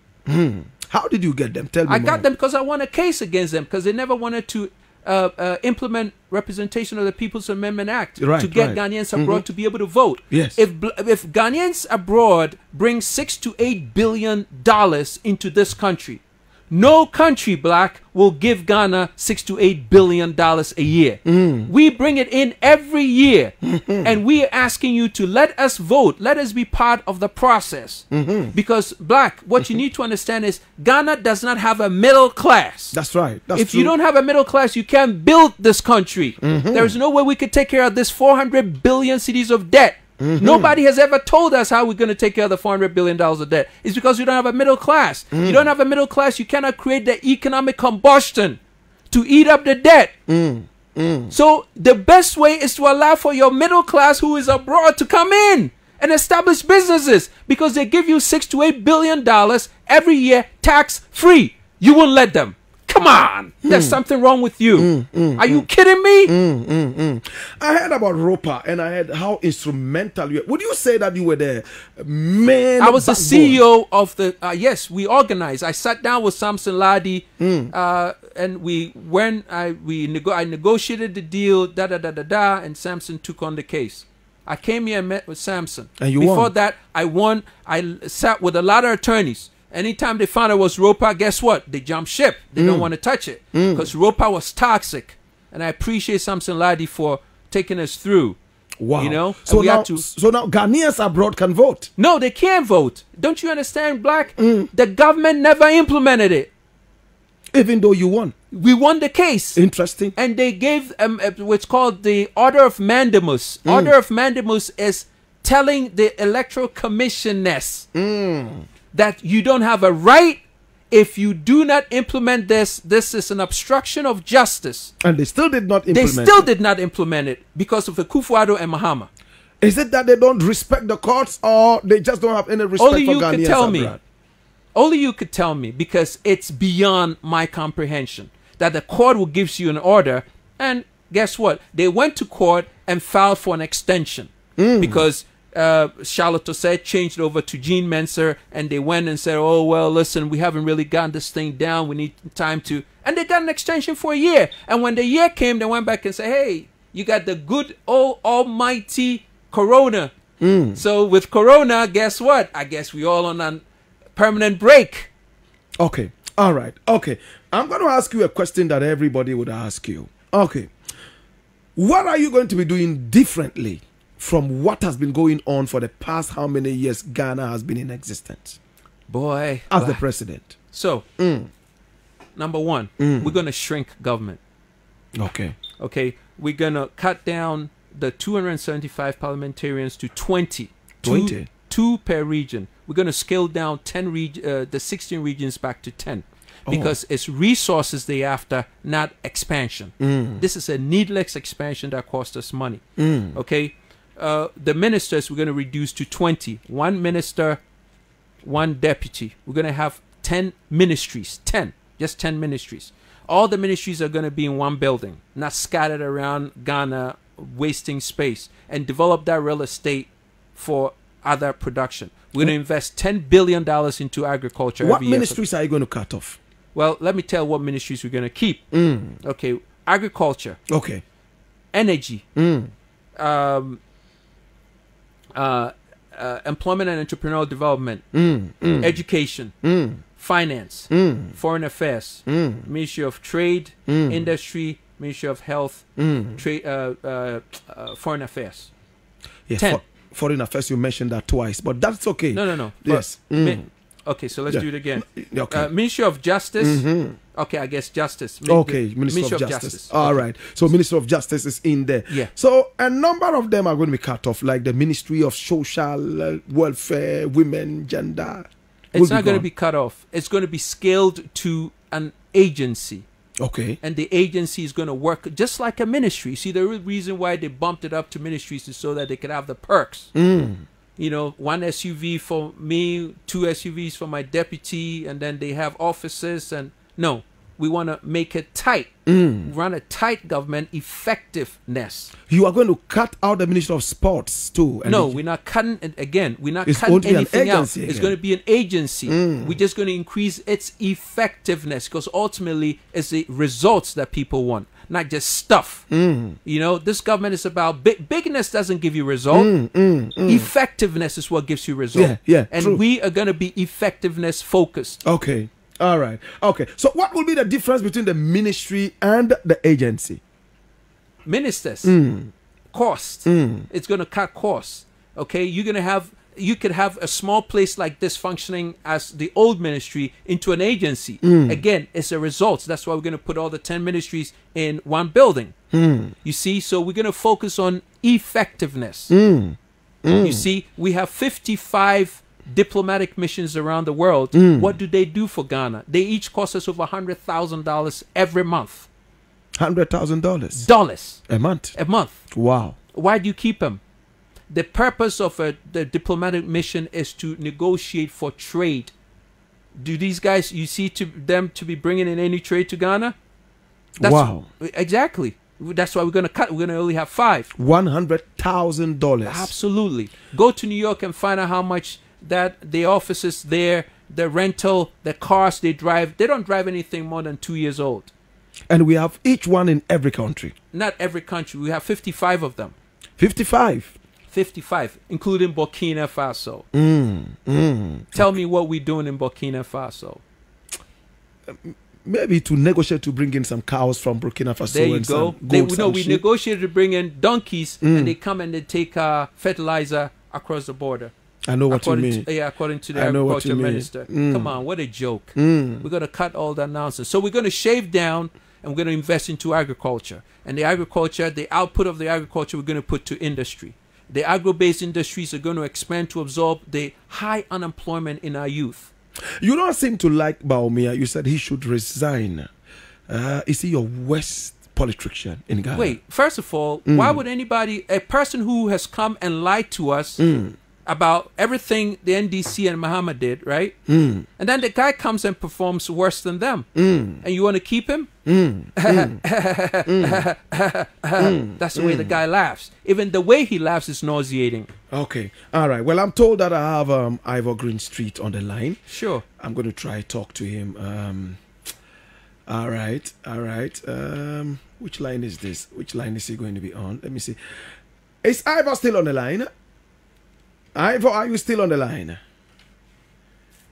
How did you get them? Tell me I more. got them because I won a case against them because they never wanted to uh, uh, implement representation of the People's Amendment Act Right, to get right. Ghanaians abroad to be able to vote. Yes. If if Ghanaians abroad bring six to eight billion dollars into this country, no country black will give Ghana six to eight billion dollars a year. Mm. We bring it in every year, and we are asking you to let us vote. Let us be part of the process. Mm-hmm. Because black, what you need to understand is Ghana does not have a middle class That's right. That's if true. you don't have a middle class, you can't build this country. Mm-hmm. There is no way we could take care of this 400 billion cedis of debt. Mm-hmm. Nobody has ever told us how we're going to take care of the 400 billion dollars of debt. It's because you don't have a middle class. Mm. You don't have a middle class. You cannot create the economic combustion to eat up the debt. Mm. So the best way is to allow for your middle class who is abroad to come in and establish businesses because they give you six to eight billion dollars every year tax free. You won't let them. Come on, there's mm. something wrong with you. Mm, mm, are you kidding me? I heard about ROPAA and I heard how instrumental you. were. Would you say that you were the man? I was the? CEO of the. Uh, yes, we organized. I sat down with Samson Lardy, uh, and we when I we nego- I negotiated the deal. Da da da da da, and Samson took on the case. I came here and met with Samson. And you Before won. that, I won. I sat with a lot of attorneys. Anytime they found it was ROPAA, guess what? They jumped ship. They Mm. don't want to touch it because ROPAA was toxic. And I appreciate Samson Lardy for taking us through. Wow. You know, so we now, to- so now Ghanaians abroad can vote. No, they can't vote. Don't you understand, Black? Mm. The government never implemented it. even though you won. We won the case. Interesting. and they gave um, uh, what's called the Order of Mandamus. Order of Mandamus is telling the Electoral Commissionness that you don't have a right if you do not implement this. This is an obstruction of justice. And they still did not implement. They implement. still it. did not implement it because of the Akufo-Addo and Mahama. Is it that they don't respect the courts, or they just don't have any respect Only for you could Ghanaians tell me. Only you could tell me because it's beyond my comprehension that the court will gives you an order and guess what? They went to court and filed for an extension hmm. because uh, Charlotte Osei changed over to Jean Mensa and they went and said, oh, well, listen, we haven't really gotten this thing down. We need time to. And they got an extension for a year. And when the year came, they went back and said, hey, you got the good old almighty Corona. So with Corona, guess what? I guess we all on a permanent break. Okay. All right. Okay. I'm going to ask you a question that everybody would ask you. Okay. What are you going to be doing differently from what has been going on for the past how many years Ghana has been in existence Boy. as the ah. president? so, number one, we're going to shrink government. Okay. Okay. We're going to cut down the 275 parliamentarians to 20. 20? Two, two per region. We're going to scale down 10 reg- uh, the 16 regions back to 10 because it's resources they after, not expansion. This is a needless expansion that costs us money. Okay. Uh, the ministers we're going to reduce to 20. One minister, one deputy. We're going to have 10 ministries. 10. Just 10 ministries. All the ministries are going to be in one building, not scattered around Ghana, wasting space, and develop that real estate for other production. We're going to invest $10 billion into agriculture What every year. ministries are you going to cut off? Well, let me tell what ministries we're going to keep. Okay, agriculture, Okay. energy, Mm. um, uh, uh, employment and entrepreneurial development, Mm. Mm. education, Mm. finance, Mm. foreign affairs, Mm. Ministry of Trade, Mm. Industry, Ministry of Health. Trade, uh, uh, uh, Foreign Affairs. Yeah, 10. for- foreign affairs, you mentioned that twice, but that's okay. No, no, no. Yes. But okay, so let's Yeah. do it again. Okay. Uh, Ministry of Justice. Mhm. Okay, I guess Justice. Okay, Minister, of, Justice. All right. So, Minister of Justice is in there. Yeah. So, a number of them are going to be cut off, like the Ministry of Social uh, Welfare, Women, Gender. It's not going to be cut off. It's going to be scaled to an agency. Okay. and the agency is going to work just like a ministry. See, the reason why they bumped it up to ministries is so that they could have the perks. Mm. You know, one SUV for me, two SUVs for my deputy, and then they have offices. And no, we want to make it tight. Mm. Run a tight government effectiveness. You are going to cut out the Minister of Sports too. no, we're not cutting it again. We're not It's cutting anything out. agency It's going to be an agency. Mm. We're just going to increase its effectiveness because ultimately it's the results that people want, not just stuff. Mm. You know, this government is about big bigness doesn't give you result. Mm, mm, mm. Effectiveness is what gives you result. Yeah, yeah, And true. we are going to be effectiveness focused. Okay. All right. Okay. So, what will be the difference between the ministry and the agency? Ministers, Mm. costs. Mm. It's going to cut costs. Okay, you're going to have you could have a small place like this functioning as the old ministry into an agency. Mm. Again, it's a result. That's why we're going to put all the 10 ministries in one building. Mm. You see, so we're going to focus on effectiveness. Mm. You see, we have 55 diplomatic missions around the world. Mm. What do they do for Ghana? They each cost us over $100,000 every month. Hundred thousand dollars Dollars a month. a month. Wow. Why do you keep them? The purpose of a, the diplomatic mission is to negotiate for trade. Do these guys, you see to them to be bringing in any trade to Ghana? Wow. Exactly. That's why we're going to cut. We're going to only have five. One hundred thousand dollars. Absolutely. Go to New York and find out how much that the offices there, the rental, the cars they drive, they don't drive anything more than two years old. And we have each one in every country. Not every country. We have 55 of them. Fifty-five. 55, including Burkina Faso. Mm. Mm. Tell me what we're doing in Burkina Faso. Maybe to negotiate to bring in some cows from Burkina Faso. There you and go. They, no, we sheep. negotiated to bring in donkeys, Mm. and they come and they take uh, fertilizer across the border. I know what you mean. To, yeah, according to the I know what agriculture minister. Mm. Come on, what a joke. Mm. We're going to cut all that nonsense. So we're going to shave down and we're going to invest into agriculture. And the agriculture, the output of the agriculture, we're going to put to industry. The agro-based industries are going to expand to absorb the high unemployment in our youth. You don't seem to like Bawumia. You said he should resign. Uh, is he your worst politician in Ghana? Wait, first of all, why would anybody, a person who has come and lied to us about everything the NDC and Mahama did, right? And then the guy comes and performs worse than them, and you want to keep him? That's the way the guy laughs. Even the way he laughs is nauseating. Okay. All right. Well, I'm told that I have um, Ivor Greenstreet on the line. Sure. I'm going to try talk to him. Um, all right. All right. Um, which line is this? Which line is he going to be on? Let me see. Is Ivor still on the line? Ivor, are you still on the line?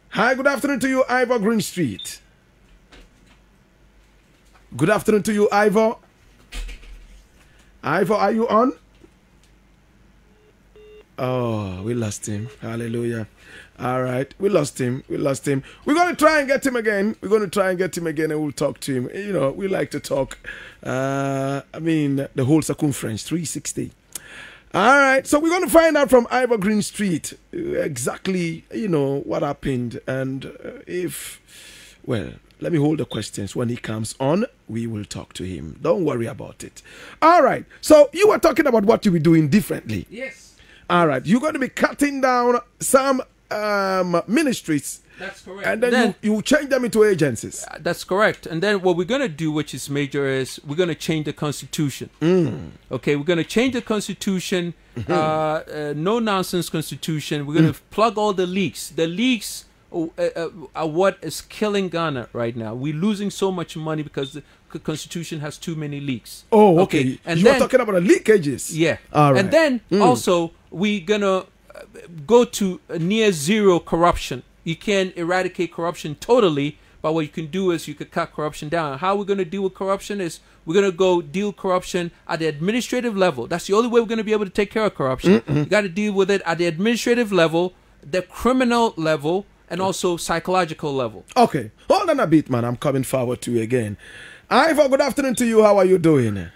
Hi, good afternoon to you, Ivor Greenstreet. Good afternoon to you, Ivor. Ivor, are you on? Oh, we lost him. Hallelujah. All right. We lost him. We lost him. We're going to try and get him again. We're going to try and get him again and we'll talk to him. You know, we like to talk. Uh, I mean, the whole circumference, 360. All right. So we're going to find out from Ivor Greenstreet uh, exactly, you know, what happened and uh, if, well, let me hold the questions. When he comes on, we will talk to him. Don't worry about it. All right. So you were talking about what you were doing differently. Yes, All right, you're going to be cutting down some um, ministries, that's correct. and then, you, you change them into agencies. That's correct. And then what we're going to do, which is major, is we're going to change the constitution. Okay, we're going to change the constitution, uh, uh, no nonsense constitution. We're going to plug all the leaks. The leaks uh, uh, are what is killing Ghana right now. We're losing so much money because the constitution has too many leaks. Oh, okay. And you then, are talking about the leakages. yeah. All right. And then Mm. also we're gonna uh, go to near zero corruption. You can't eradicate corruption totally, but what you can do is you could cut corruption down. How we're gonna deal with corruption is we're gonna go deal corruption at the administrative level. That's the only way we're gonna be able to take care of corruption. You got to deal with it at the administrative level, the criminal level, and also psychological level. Okay, hold on a bit, man. I'm coming forward to you again. Ivor, good afternoon to you. How are you doing?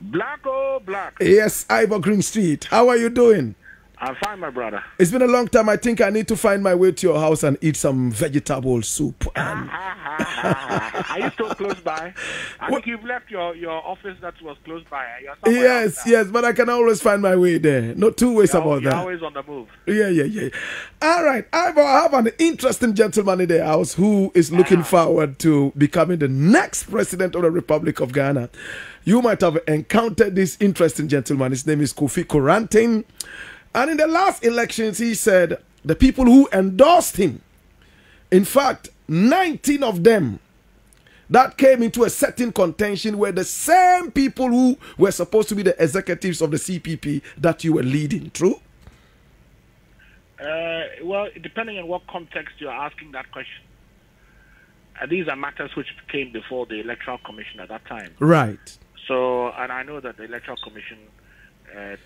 Black oh black. Yes, Ivor Greenstreet. How are you doing? I'm fine, my brother. It's been a long time. I think I need to find my way to your house and eat some vegetable soup. And Are you still close by? I think you've left your, your office that was close by. You're yes, yes, but I can always find my way there. No two ways You're, about you're that. always on the move. Yeah, yeah, yeah. All right. I have an interesting gentleman in the house who is looking uh-huh. forward to becoming the next president of the Republic of Ghana. You might have encountered this interesting gentleman. His name is Kofi Koranteng. And in the last elections, he said the people who endorsed him, in fact, 19 of them that came into a certain contention were the same people who were supposed to be the executives of the CPP that you were leading. True? Uh, well, depending on what context you're asking that question. Uh, these are matters which came before the Electoral Commission at that time. Right. So, and I know that the Electoral Commission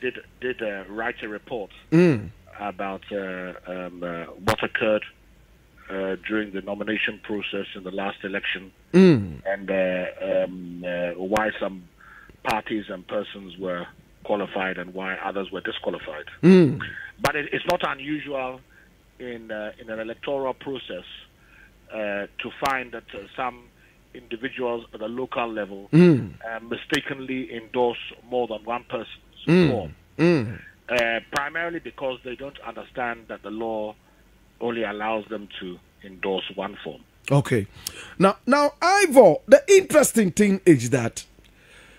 did did uh, write a report Mm. about uh, um, uh, what occurred uh, during the nomination process in the last election Mm. and uh, um, uh, why some parties and persons were qualified and why others were disqualified. Mm. But it, it's not unusual in uh, in an electoral process uh, to find that uh, some individuals at the local level Mm. uh, mistakenly endorse more than one person's Mm. form, Mm. uh, primarily because they don't understand that the law only allows them to endorse one form. Okay. Now, now, Ivor, the interesting thing is that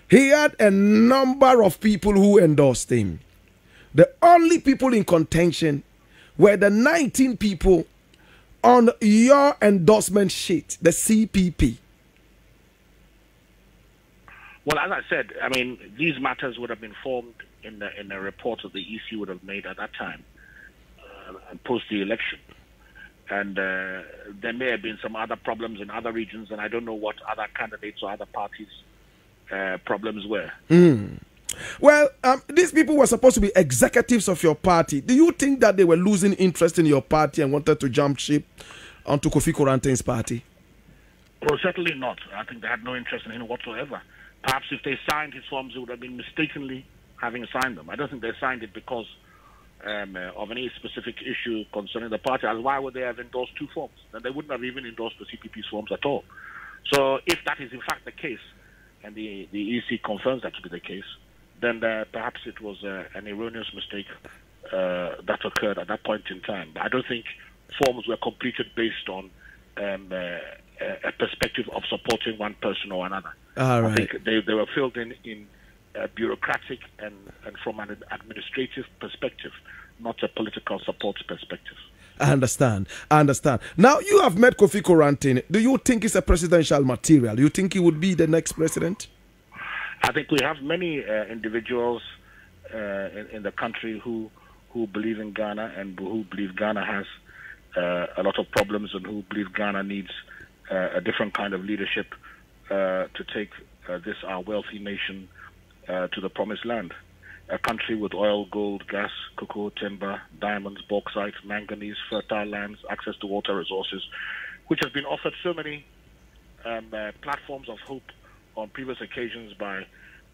he had a number of people who endorsed him. The only people in contention were the 19 people on your endorsement sheet, the CPP. Well, as I said, I mean, these matters would have been formed in the in the report that the EC would have made at that time, uh, post the election. And uh, there may have been some other problems in other regions, and I don't know what other candidates or other parties' uh, problems were. Well, um, these people were supposed to be executives of your party. Do you think that they were losing interest in your party and wanted to jump ship onto Kofi Koranteng's party? Well, certainly not. I think they had no interest in him whatsoever. Perhaps if they signed his forms, it would have been mistakenly having signed them. I don't think they signed it because um, uh, of any specific issue concerning the party. As why would they have endorsed two forms? Then they wouldn't have even endorsed the CPP's forms at all. So if that is in fact the case, and the, the EC confirms that to be the case, then uh, perhaps it was uh, an erroneous mistake uh, that occurred at that point in time. But I don't think forms were completed based on um, uh, a perspective of supporting one person or another. All right. I think they, they were filled in in bureaucratic and, and from an administrative perspective, not a political support perspective. I understand. I understand. Now you have met Kofi Koranteng. Do you think it's a presidential material? Do you think he would be the next president? I think we have many uh, individuals uh, in, in, the country who who believe in Ghana and who believe Ghana has uh, a lot of problems and who believe Ghana needs uh, a different kind of leadership uh, to take uh, this our wealthy nation to the promised land a country with oil, gold, gas, cocoa, timber, diamonds, bauxite, manganese, fertile lands, access to water resources, which has been offered so many um, uh, platforms of hope on previous occasions by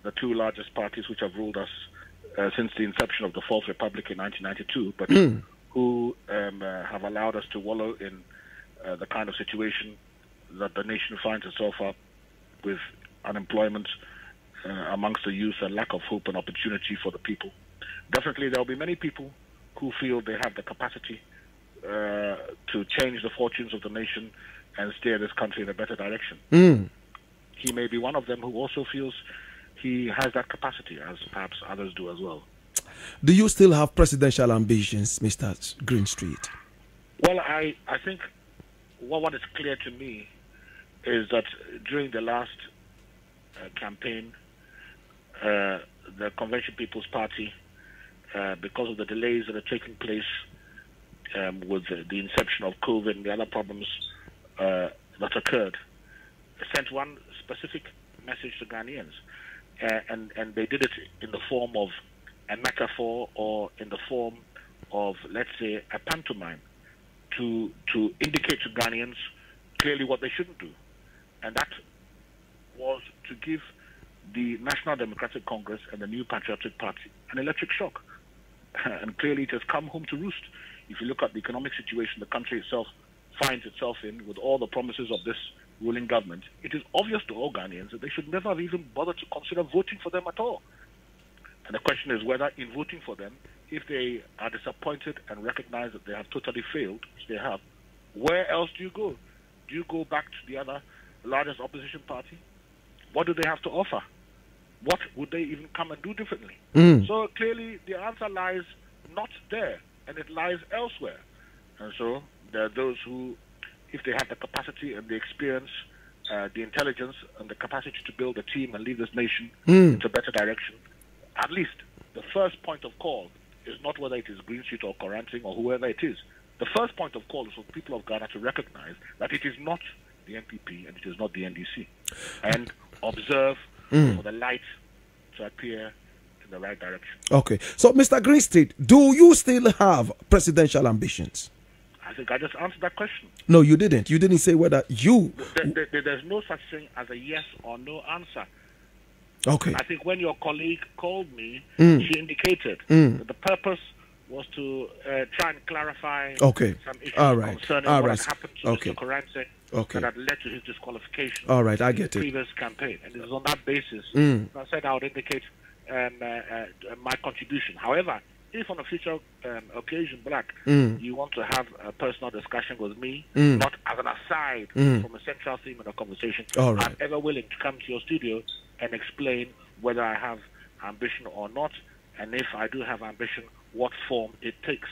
the two largest parties which have ruled us uh, since the inception of the Fourth Republic in 1992, but mm. who um, uh, have allowed us to wallow in uh, the kind of situation that the nation finds itself up with unemployment, uh, amongst the youth and lack of hope and opportunity for the people. Definitely, there will be many people who feel they have the capacity uh, to change the fortunes of the nation and steer this country in a better direction. Mm. He may be one of them who also feels he has that capacity, as perhaps others do as well. Do you still have presidential ambitions, Mr. Greenstreet? Well, I, I think well, what is clear to me is that during the last uh, campaign, uh, the Convention People's Party, uh, because of the delays that are taking place um, with the, the, inception of COVID and the other problems uh, that occurred, sent one specific message to Ghanaians. Uh, and, and they did it in the form of a metaphor or in the form of, let's say, a pantomime to, to indicate to Ghanaians clearly what they shouldn't do. And that was to give the National Democratic Congress and the New Patriotic Party an electric shock. and clearly it has come home to roost. If you look at the economic situation the country itself finds itself in with all the promises of this ruling government, it is obvious to all Ghanaians that they should never have even bothered to consider voting for them at all. And the question is whether in voting for them, if they are disappointed and recognize that they have totally failed, which they have, where else do you go? Do you go back to the other largest opposition party? What do they have to offer? What would they even come and do differently? Mm. So clearly, the answer lies not there, and it lies elsewhere. And so there are those who, if they have the capacity and the experience, uh, the intelligence and the capacity to build a team and lead this nation mm. into a better direction, at least the first point of call is not whether it is Greenstreet or Koranteng or whoever it is. The first point of call is for people of Ghana to recognize that it is not the NPP and it is not the NDC. And observe mm. for the light to appear in the right direction. Okay. So, Mr. Greenstreet, do you still have presidential ambitions? I think I just answered that question. No, you didn't. You didn't say whether you. There, there, there's no such thing as a yes or no answer. Okay. I think when your colleague called me, mm. she indicated mm. that the purpose was to uh, try and clarify okay. some issues All right. concerning All what right. happened to okay. Mr. Koranteng okay. that had led to his disqualification. All right, I get in it. previous campaign, and it was on that basis mm. I said I would indicate um, uh, uh, my contribution. However, if on a future um, occasion, Black, mm. you want to have a personal discussion with me, mm. not as an aside mm. from a central theme in the conversation, All right. I'm ever willing to come to your studio and explain whether I have ambition or not, and if I do have ambition, what form it takes.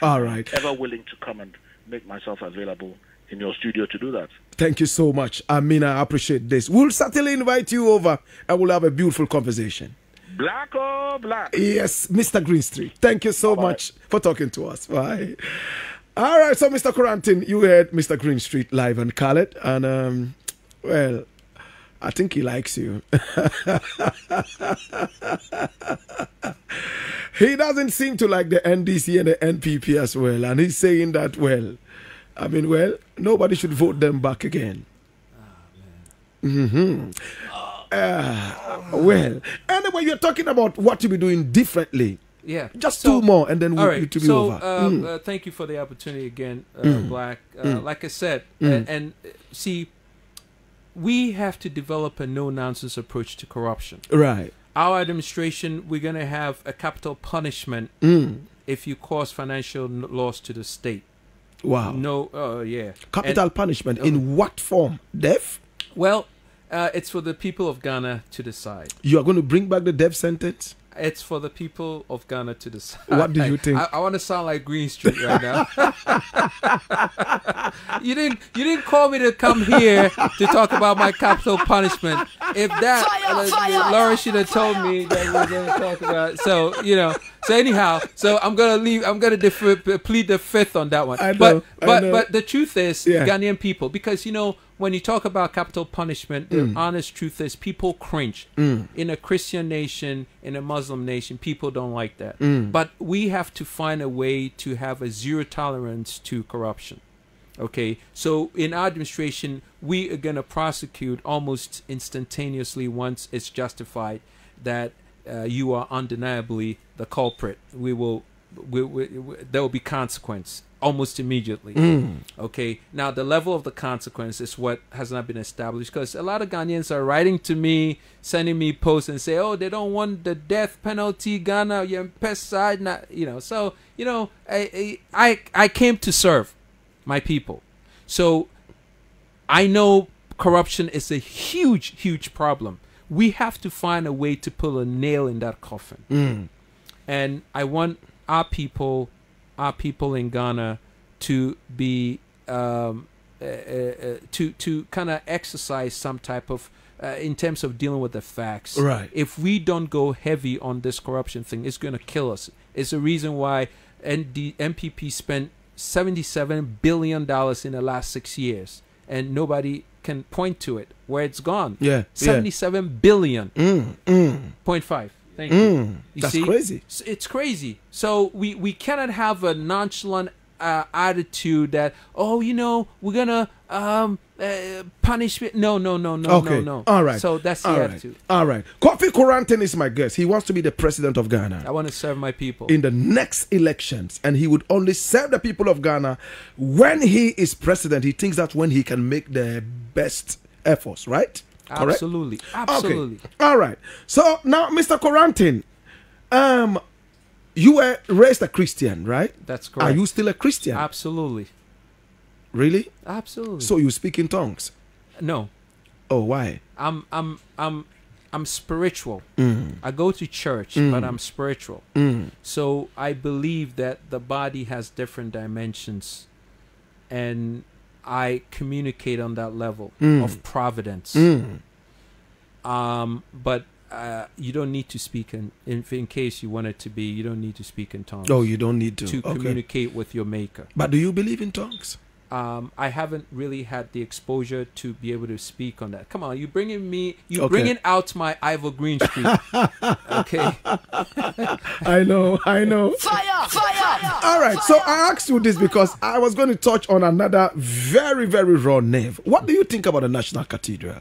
All right. Ever willing to come and make myself available in your studio to do that. Thank you so much. I mean, I appreciate this. We'll certainly invite you over and we'll have a beautiful conversation. Black or black? Yes, Mr. Greenstreet. Thank you so Bye-bye. much for talking to us. Bye. All right, so Mr. Koranteng, you heard Mr. Greenstreet live on Khaled, and um, well, I think he likes you. he doesn't seem to like the NDC and the NPP as well, and he's saying that well, I mean, well, nobody should vote them back again. mm-hmm Well, anyway, you're talking about what you be doing differently. Yeah. Just So- two more, and then we'll right. to be so, over. uh, Mm. uh, thank you for the opportunity again, uh, Mm. Black. Uh, Mm. Like I said, Mm. and, and uh, see, we have to develop a no-nonsense approach to corruption. right. Our administration, we're going to have a capital punishment Mm. if you cause financial loss to the state. Wow. No, uh, yeah. Capital punishment in what form? Death? Well, uh, it's for the people of Ghana to decide. You are going to bring back the death sentence? It's for the people of Ghana to decide. What do you think? I, I want to sound like Greenstreet right now. you didn't. You didn't call me to come here to talk about my capital punishment. If that, uh, Laura should have told me that we were going to talk about. So you know. So anyhow, so I'm gonna leave. I'm gonna defer, plead the fifth on that one. I know, but I but know. but the truth is, Yeah. Ghanaian people, because you know when you talk about capital punishment, the Mm. honest truth is people cringe. Mm. In a Christian nation, in a Muslim nation, people don't like that. Mm. But we have to find a way to have a zero tolerance to corruption. Okay, so in our administration, we are going to prosecute almost instantaneously once it's justified that uh, you are undeniably the culprit. We will, we, we, we, there will be consequence almost immediately. Mm. Okay, now the level of the consequence is what has not been established because a lot of Ghanaians are writing to me, sending me posts and say, "Oh, they don't want the death penalty, Ghana, you're pesticide, not you know." So you know, I I I came to serve my people, so I know corruption is a huge, huge problem. We have to find a way to pull a nail in that coffin Mm. and I want our people, our people in Ghana, to be um, uh, uh, to to kind of exercise some type of uh, in terms of dealing with the facts. Right. If we don't go heavy on this corruption thing, it's going to kill us. It's the reason why ND, NPP spent seventy-seven billion dollars in the last six years, and nobody can point to it where it's gone. Yeah. yeah. Seventy-seven billion Mm. Mm. point five. Thank. Mm. You That's see? crazy. It's crazy. So we we cannot have a nonchalant uh, attitude that oh you know we're gonna um uh, punish it. No no no no Okay. no no. All right. So that's the All right. attitude. All right. Kofi Koranteng is my guest. He wants to be the president of Ghana. I want to serve my people. in the next elections and he would only serve the people of Ghana when he is president. He thinks that when he can make the best efforts, right? Correct? Absolutely. Absolutely. Okay. All right. So now, Mr. Koranteng, um, you were raised a Christian, right? That's correct. Are you still a Christian? Absolutely. really? Absolutely. So you speak in tongues? no, Oh, why? I'm I'm I'm I'm spiritual. Mm. I go to church, Mm. but I'm spiritual. Mm. So I believe that the body has different dimensions, and I communicate on that level Mm. of providence. Mm. Um, but uh, you don't need to speak in, in in case you want it to be. You don't need to speak in tongues Oh, you don't need to. to okay. communicate with your maker. But do you believe in tongues? Um, I haven't really had the exposure to be able to speak on that. Come on, you bringing me, you Okay. bringing out my Ivor Greenstreet. okay, I know, I know. Fire! Fire! All right, so I asked you this because I was going to touch on another very, very raw nerve. What do you think about the National Cathedral?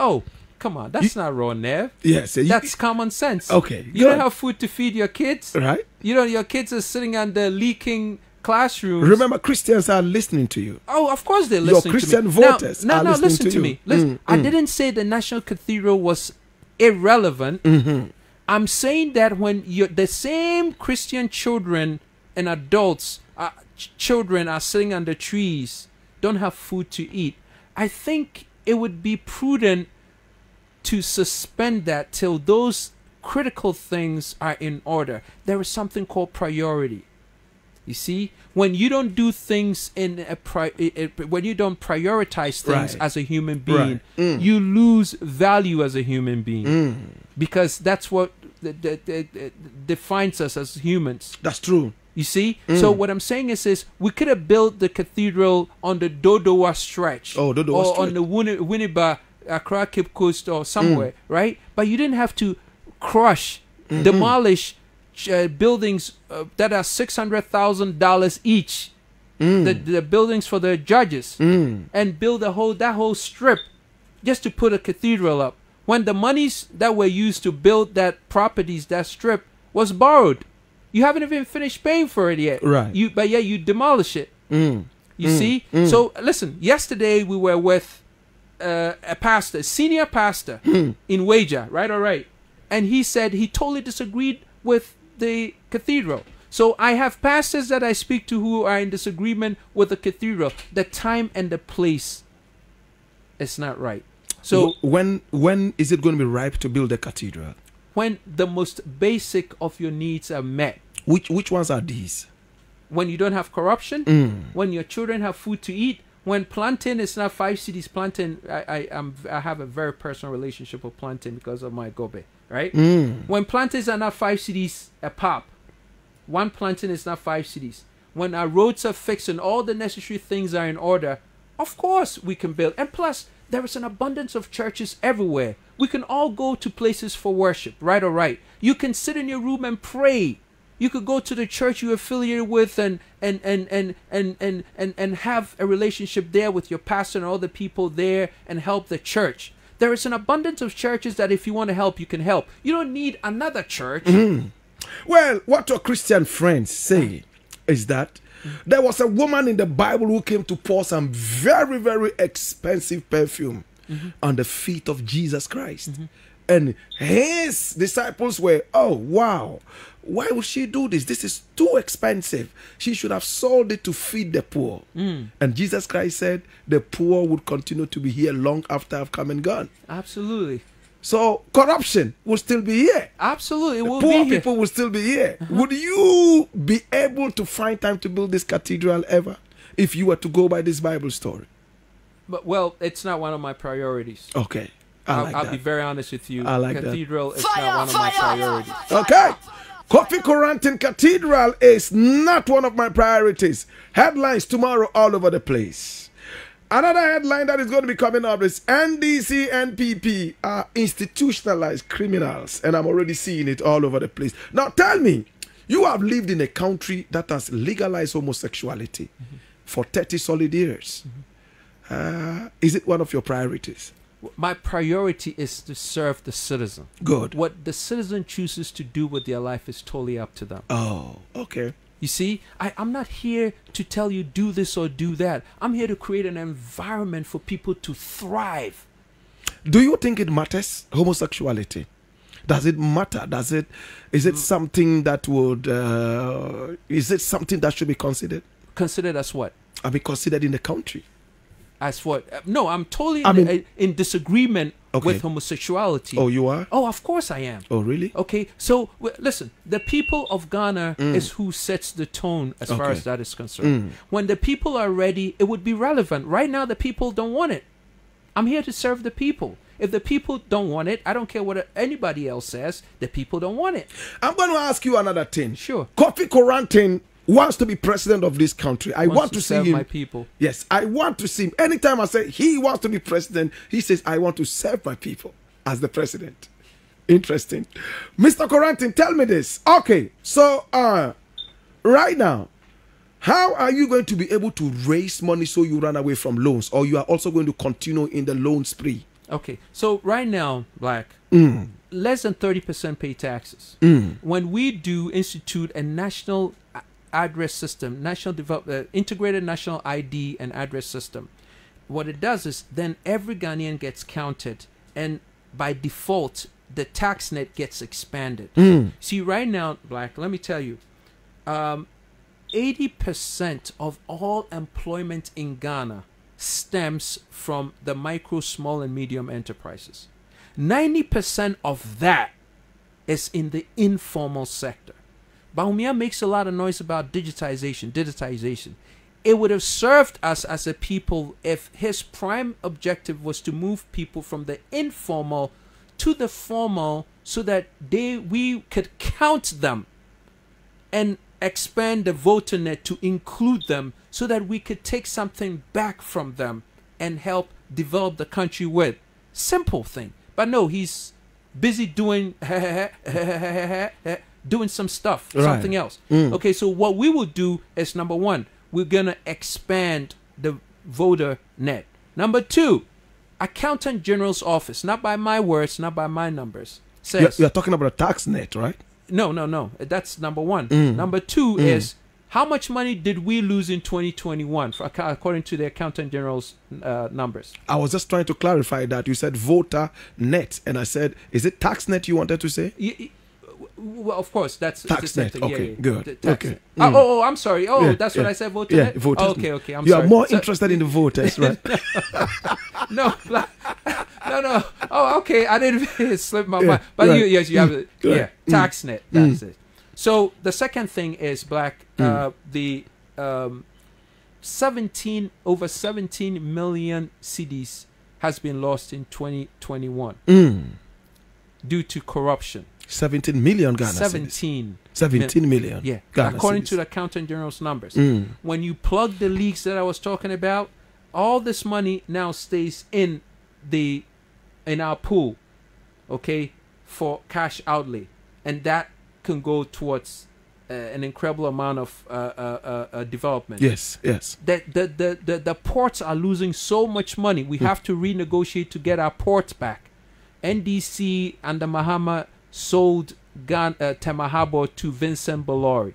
Oh, come on. That's not raw nerve. Yes, you- That's common sense. Okay, You don't good. have food to feed your kids. right. You know, your kids are sitting under leaking classrooms. Remember, Christians are listening to you. Oh, of course they're Your listening Christian to me. voters now, are no, no, listening listen to to, me. Listen, Mm, I mm. didn't say the National Cathedral was irrelevant. Mm-hmm. I'm saying that when you the same Christian children and adults, uh, ch- children are sitting under trees, don't have food to eat. I think it would be prudent to suspend that till those critical things are in order. There is something called priority. You see, when you don't do things in a pri- i- i- when you don't prioritize things Right. as a human being, Right. Mm. you lose value as a human being Mm. because that's what defines us as humans. That's true. You see, so what I'm saying is, is we could have built the cathedral on the Dodowa stretch, Oh, Dodowa or Stretch. on the Winni- Winneba, Accra Cape Coast, or somewhere, Mm. right? But you didn't have to crush, Mm-hmm. demolish uh, buildings uh, that are six hundred thousand dollars each, Mm. the the buildings for the judges, Mm. and build a whole that whole strip just to put a cathedral up when the monies that were used to build that properties, that strip, was borrowed. You haven't even finished paying for it yet. Right. You but yeah you demolish it. Mm. You see? So listen, yesterday we were with uh, a pastor, a senior pastor in Waja, right all right? And he said he totally disagreed with the cathedral. So I have pastors that I speak to who are in disagreement with the cathedral. The time and the place is not right. So when when is it going to be ripe to build a cathedral? when the most basic of your needs are met, Which which ones are these? when you don't have corruption, Mm. when your children have food to eat, when plantain is not five cedis, plantain, I, I, I'm, I have a very personal relationship with plantain because of my gobe, right? Mm. When plantains are not five cedis a pop, one planting is not five cedis. When our roads are fixed and all the necessary things are in order, of course we can build. And plus, there is an abundance of churches everywhere. We can all go to places for worship, right or right. You can sit in your room and pray. You could go to the church you're affiliated with and and and and and and and, and have a relationship there with your pastor and all the people there and help the church. There is an abundance of churches that if you want to help, you can help. You don't need another church. Hmm. Well, what your Christian friends say is that there was a woman in the Bible who came to pour some very, very expensive perfume mm-hmm. on the feet of Jesus Christ. Mm-hmm. And his disciples were, oh, wow, why would she do this? This is too expensive. She should have sold it to feed the poor. Hmm. And Jesus Christ said, the poor would continue to be here long after I've come and gone. Absolutely. So corruption will still be here Absolutely. Will poor people will still be here. Uh-huh. Would you be able to find time to build this cathedral ever if you were to go by this Bible story? But well, it's not one of my priorities. Okay. I I'll, like I'll be very honest with you. I like that. Cathedral is Fire, not one of my fire, priorities. Okay. Kofi Koranteng Cathedral is not one of my priorities. Headlines tomorrow all over the place. Another headline that is going to be coming up is NDC NPP are institutionalized criminals, and I'm already seeing it all over the place. Now, tell me, you have lived in a country that has legalized homosexuality for 30 solid years. Uh, is it one of your priorities? My priority is to serve the citizen. Good. What the citizen chooses to do with their life is totally up to them. Oh, okay. You see, I, I'm not here to tell you do this or do that. I'm here to create an environment for people to thrive. Do you think it matters homosexuality? Does it matter? Does it? Is it something that would? Uh, is it something that should be considered? Considered as what? I mean, considered in the country. As what? Uh, No, I'm totally I in, mean- uh, in disagreement Okay. with homosexuality. Oh, you are. Oh, of course I am. Oh, really? Okay, so w- listen, the people of Ghana is who sets the tone as far Mm. Okay. Mm. as that is concerned. When the people are ready, it would be relevant. Right now, the people don't want it. I'm here to serve the people. If the people don't want it, I don't care what anybody else says. The people don't want it. I'm going to ask you another thing. Sure. Kofi Koranteng wants to be president of this country. I want to to, see him. my people. Yes, I want to see him. Anytime I say he wants to be president, he says I want to serve my people as the president. Interesting. Mr. Koranteng, tell me this. Okay, so uh right now, how are you going to be able to raise money so you run away from loans or you are also going to continue in the loan spree? Okay, so right now, Black, Mm. less than 30% pay taxes. When we do institute a national address system, national develop, uh, integrated national ID and address system, what it does is then every Ghanaian gets counted, and by default, the tax net gets expanded. See, right now, Black, let me tell you, um, 80% of all employment in Ghana stems from the micro, small, and medium enterprises. 90% of that is in the informal sector. Bawumia makes a lot of noise about digitization, digitization. It would have served us as a people if his prime objective was to move people from the informal to the formal so that they we could count them and expand the voter net to include them so that we could take something back from them and help develop the country with. Simple thing. But no, he's busy doing doing some stuff, Right. something else. Okay, so what we will do is number one, we're gonna expand the voter net. Number two, accountant general's office, not by my words, not by my numbers, You're, says you're talking about a tax net, right? no, no, no. That's number one. Mm. Number two Mm. is how much money did we lose in 2021, for, according to the accountant general's uh, numbers? I was just trying to clarify that. You said voter net, and I said, is it tax net you wanted to say? Y- well, of course, that's it's Tax the same net. thing. Okay, yeah, good. Okay. Mm. Oh, oh, I'm sorry. Oh, Yeah, that's what. I said. Voter Yeah, voters Oh, okay, okay. I'm you sorry. are more So- interested in the voters, right? no, no, no. Oh, okay. I didn't slip my Yeah, mind. But right. you, yes, you have Mm, it. Yeah, Mm. tax net. That's it. So the second thing is Blakk. Mm. Uh, the um, seventeen over seventeen million cedis has been lost in 2021 Mm. due to corruption. 17 million Ghana cedis. 17. 17 million. Yeah, Ghana according cedis. to the accountant general's numbers. Mm. when you plug the leaks that I was talking about, all this money now stays in the in our pool, okay, for cash outlay, and that can go towards uh, an incredible amount of uh, uh, uh, uh, development. Yes, yes. The, the, the, the, the ports are losing so much money. We have to renegotiate to get our ports back. NDC and the Mahama sold Gan, uh, Tema Harbour to Vincent Bolloré.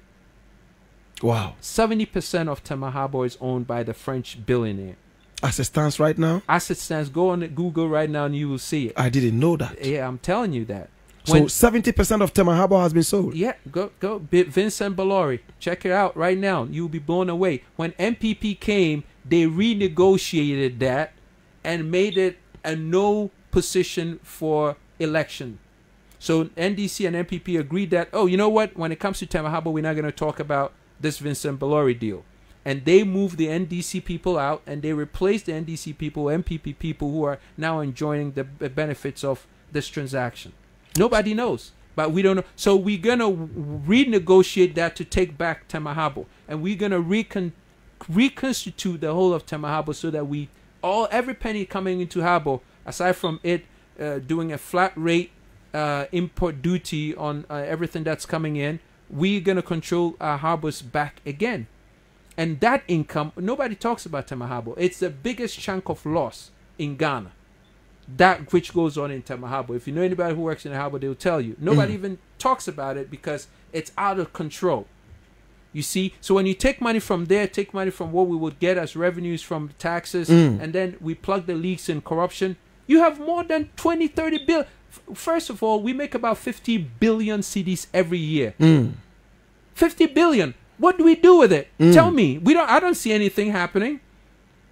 Wow. 70% of Tema Harbour is owned by the French billionaire. As it stands right now, As it stands, go on Google right now and you will see it. I didn't know that. Yeah, I'm telling you that. So 70% of Tema Harbour has been sold. Yeah, go go Vincent Bolloré. Check it out right now. You'll be blown away. When NPP came, they renegotiated that and made it a no position for election. So NDC and NPP agreed that oh, you know what? When it comes to Tema Harbour, we're not going to talk about this Vincent Bolloré deal. And they moved the NDC people out, and they replaced the NDC people, NPP people, who are now enjoying the benefits of this transaction. Nobody knows, but we don't know. So we're gonna renegotiate that to take back Tema Harbour, and we're gonna recon- reconstitute the whole of Tema Harbour so that we all every penny coming into Habo, aside from it uh, doing a flat rate uh, import duty on uh, everything that's coming in, we're gonna control our harbors back again, and that income nobody talks about Tema Harbour. It's the biggest chunk of loss in Ghana that which goes on in Tema Harbour. If you know anybody who works in the harbor, they'll tell you. Nobody even talks about it because it's out of control. You see, so when you take money from there, take money from what we would get as revenues from taxes, Mm. and then we plug the leaks in corruption, you have more than 20, 30 bill. First of all, we make about 50 billion cedis every year. Mm. 50 billion. What do we do with it? Mm. Tell me. We don't. I don't see anything happening.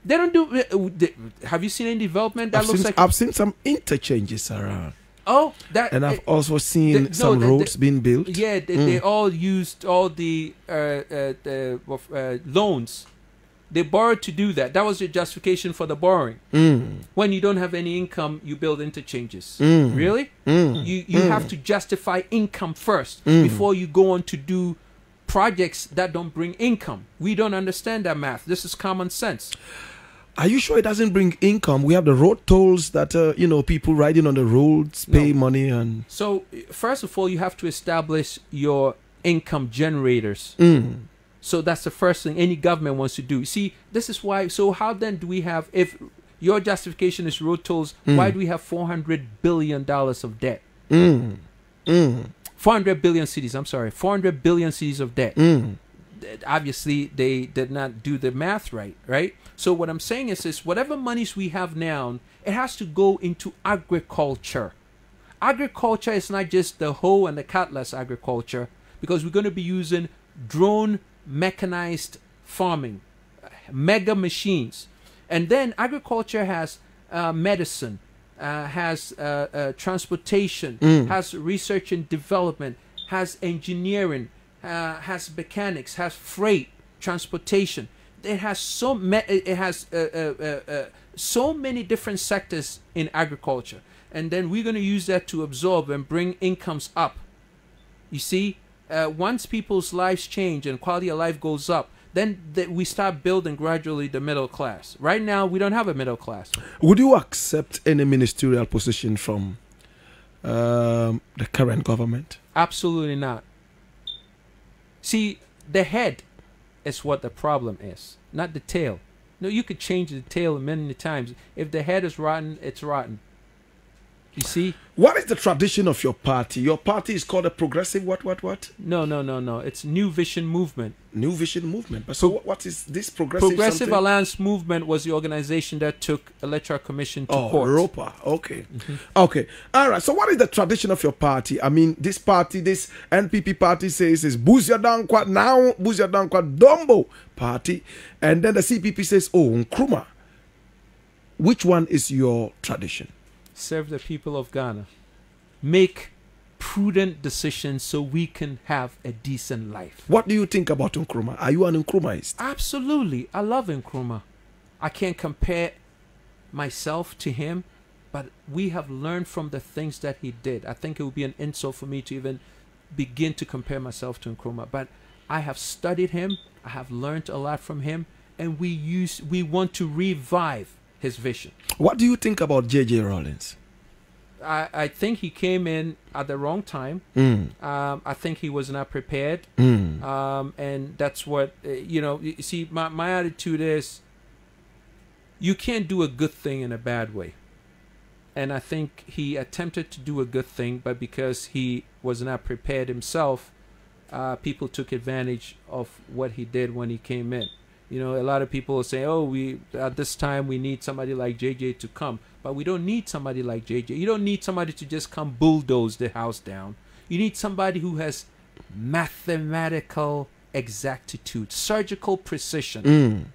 They don't do. uh, they- Have you seen any development that I've, looks seen, like? I've seen some interchanges around. oh, that. And I've uh, also seen the- no, some the- roads the- being built. Yeah, they, Mm. they all used all the uh, uh, the uh, loans. They borrowed to do that. That was your justification for the borrowing. Mm. When you don't have any income, you build interchanges. Mm. Really? Mm. You you Mm. have to justify income first Mm. before you go on to do projects that don't bring income. We don't understand that math. This is common sense. Are you sure it doesn't bring income? We have the road tolls that uh, you know people riding on the roads pay No. money and. So first of all, you have to establish your income generators. Mm. So that's the first thing any government wants to do. See, this is why. So how then do we have if your justification is road tolls? Mm. Why do we have four hundred billion dollars of debt? Mm. Mm. Four hundred billion cedis. I'm sorry, four hundred billion cedis of debt. Mm. obviously they did not do the math right, right? So what I'm saying is this whatever monies we have now, it has to go into agriculture. Agriculture is not just the hoe and the cutlass agriculture because we're going to be using drone mechanized farming, mega machines. And then agriculture has uh, medicine, uh, has uh, uh, transportation, Mm. has research and development, has engineering, uh, has mechanics, has freight, transportation. It has so it has uh, uh, uh, uh, so many different sectors in agriculture, and then we're going to use that to absorb and bring incomes up. You see, uh, once people's lives change and quality of life goes up, then th- we start building gradually the middle class. Right now, we don't have a middle class. Would you accept any ministerial position from um, the current government? Absolutely not. See, the head is what the problem is, not the tail. No, you could change the tail many times. If the head is rotten, it's rotten. You see? What is the tradition of your party? Your party is called a progressive what what what? No, no, no, no. It's New Vision Movement. New Vision Movement. But so what, what is this progressive? Progressive something? Alliance Movement was the organization that took Electoral Commission to Oh, court. Europa. Okay. Mm-hmm. Okay. All right. So, what is the tradition of your party? I mean, this party, this NPP party says is Busia Danquah now, Busia Danquah Dombo party. And then the CPP says, oh, Nkrumah. Which one is your tradition? Serve the people of Ghana. Make prudent decisions so we can have a decent life. What do you think about Nkrumah? Are you an Nkrumahist? Absolutely. I love Nkrumah. I can't compare myself to him, but we have learned from the things that he did. I think it would be an insult for me to even begin to compare myself to Nkrumah, but I have studied him, I have learned a lot from him, and we use we want to revive his vision. What do you think about J.J. Rawlings? I, I think he came in at the wrong time. Mm, Um, I think he was not prepared. mm, um, and that's what uh, you know. You see, my my attitude is, you can't do a good thing in a bad way, and I think he attempted to do a good thing, but because he was not prepared himself, uh, people took advantage of what he did when he came in. You know, a lot of people say, "Oh, we at this time we need somebody like JJ to come," but we don't need somebody like JJ. You don't need somebody to just come bulldoze the house down. You need somebody who has mathematical exactitude, surgical precision mm.